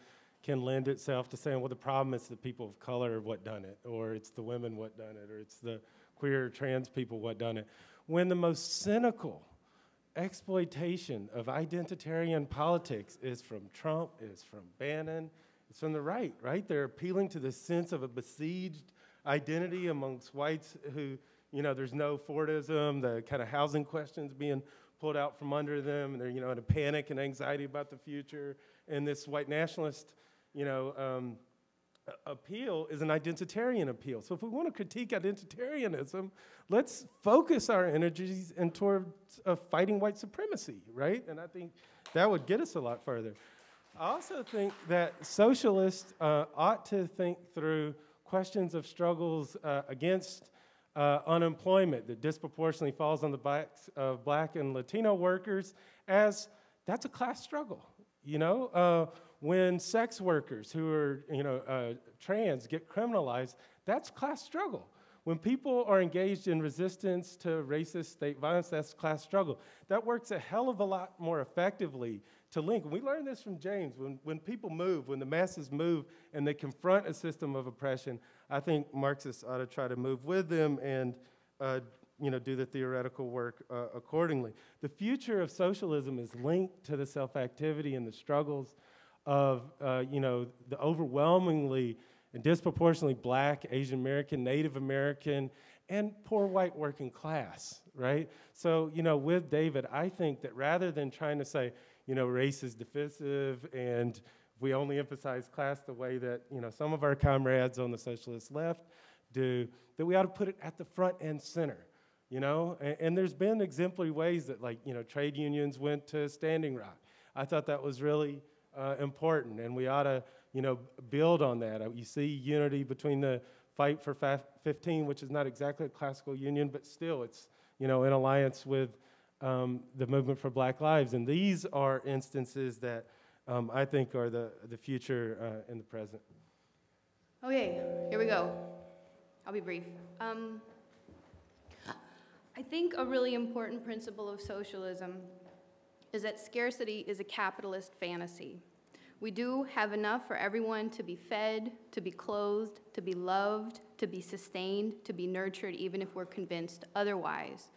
can lend itself to saying, well, the problem is the people of color what done it, or it's the women what done it, or it's the queer trans people what done it. When the most cynical exploitation of identitarian politics is from Trump, is from Bannon, it's from the right, right? They're appealing to the sense of a besieged identity amongst whites who, you know, there's no Fordism, the kind of housing questions being pulled out from under them, and they're you know in a panic and anxiety about the future. And this white nationalist, you know, um, appeal is an identitarian appeal. So if we want to critique identitarianism, let's focus our energies in towards uh, fighting white supremacy, right? And I think that would get us a lot further. I also think that socialists uh, ought to think through questions of struggles uh, against uh, unemployment that disproportionately falls on the backs of black and Latino workers as that's a class struggle. You know, uh, when sex workers who are, you know, uh, trans get criminalized, that's class struggle. When people are engaged in resistance to racist state violence, that's class struggle. That works a hell of a lot more effectively to link. We learned this from James. When, when people move, when the masses move and they confront a system of oppression, I think Marxists ought to try to move with them and uh, you know, do the theoretical work uh, accordingly. The future of socialism is linked to the self-activity and the struggles of, uh, you know, the overwhelmingly and disproportionately black, Asian American, Native American, and poor white working class, right? So, you know, with David, I think that rather than trying to say, you know, race is divisive and if we only emphasize class the way that, you know, some of our comrades on the socialist left do, that we ought to put it at the front and center, you know? And, and there's been exemplary ways that, like, you know, trade unions went to Standing Rock. I thought that was really uh, important, and we ought to, you know, build on that. You see unity between the Fight for 15, which is not exactly a classical union, but still it's, you know, in alliance with um, the movement for Black Lives. And these are instances that um, I think are the, the future uh, in the present. Okay, here we go. I'll be brief. Um, I think a really important principle of socialism is that scarcity is a capitalist fantasy. We do have enough for everyone to be fed, to be clothed, to be loved, to be sustained, to be nurtured, even if we're convinced otherwise.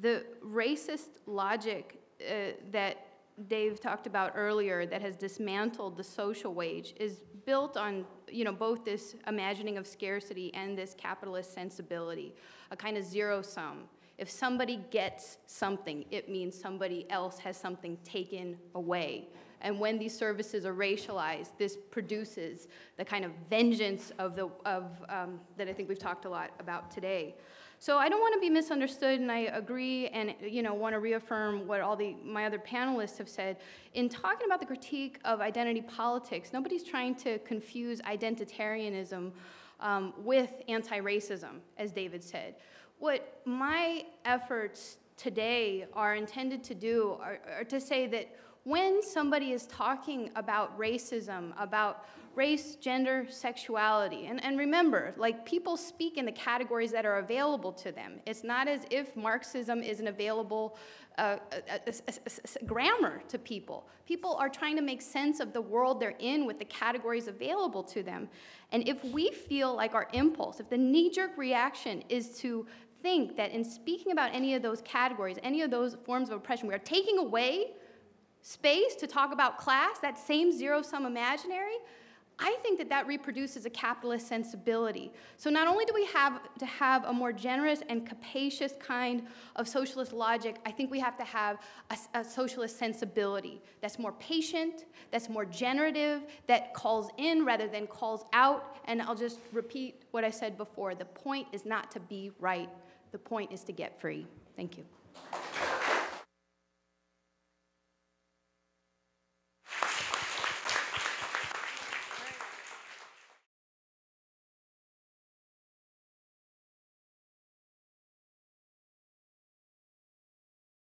The racist logic uh, that Dave talked about earlier that has dismantled the social wage is built on you know both this imagining of scarcity and this capitalist sensibility, a kind of zero sum. If somebody gets something, it means somebody else has something taken away. And when these services are racialized, this produces the kind of vengeance of the, of, um, that I think we've talked a lot about today. So I don't want to be misunderstood, and I agree and you know want to reaffirm what all the my other panelists have said. In talking about the critique of identity politics, nobody's trying to confuse identitarianism um, with anti-racism, as David said. What my efforts today are intended to do are, are to say that when somebody is talking about racism, about race, gender, sexuality. And, and remember, like people speak in the categories that are available to them. It's not as if Marxism isn't available uh, a, a, a, grammar to people. People are trying to make sense of the world they're in with the categories available to them. And if we feel like our impulse, if the knee jerk reaction is to think that in speaking about any of those categories, any of those forms of oppression, we are taking away space to talk about class, that same zero sum imaginary, I think that that reproduces a capitalist sensibility. So not only do we have to have a more generous and capacious kind of socialist logic, I think we have to have a, a, socialist sensibility that's more patient, that's more generative, that calls in rather than calls out. And I'll just repeat what I said before. The point is not to be right. The point is to get free. Thank you.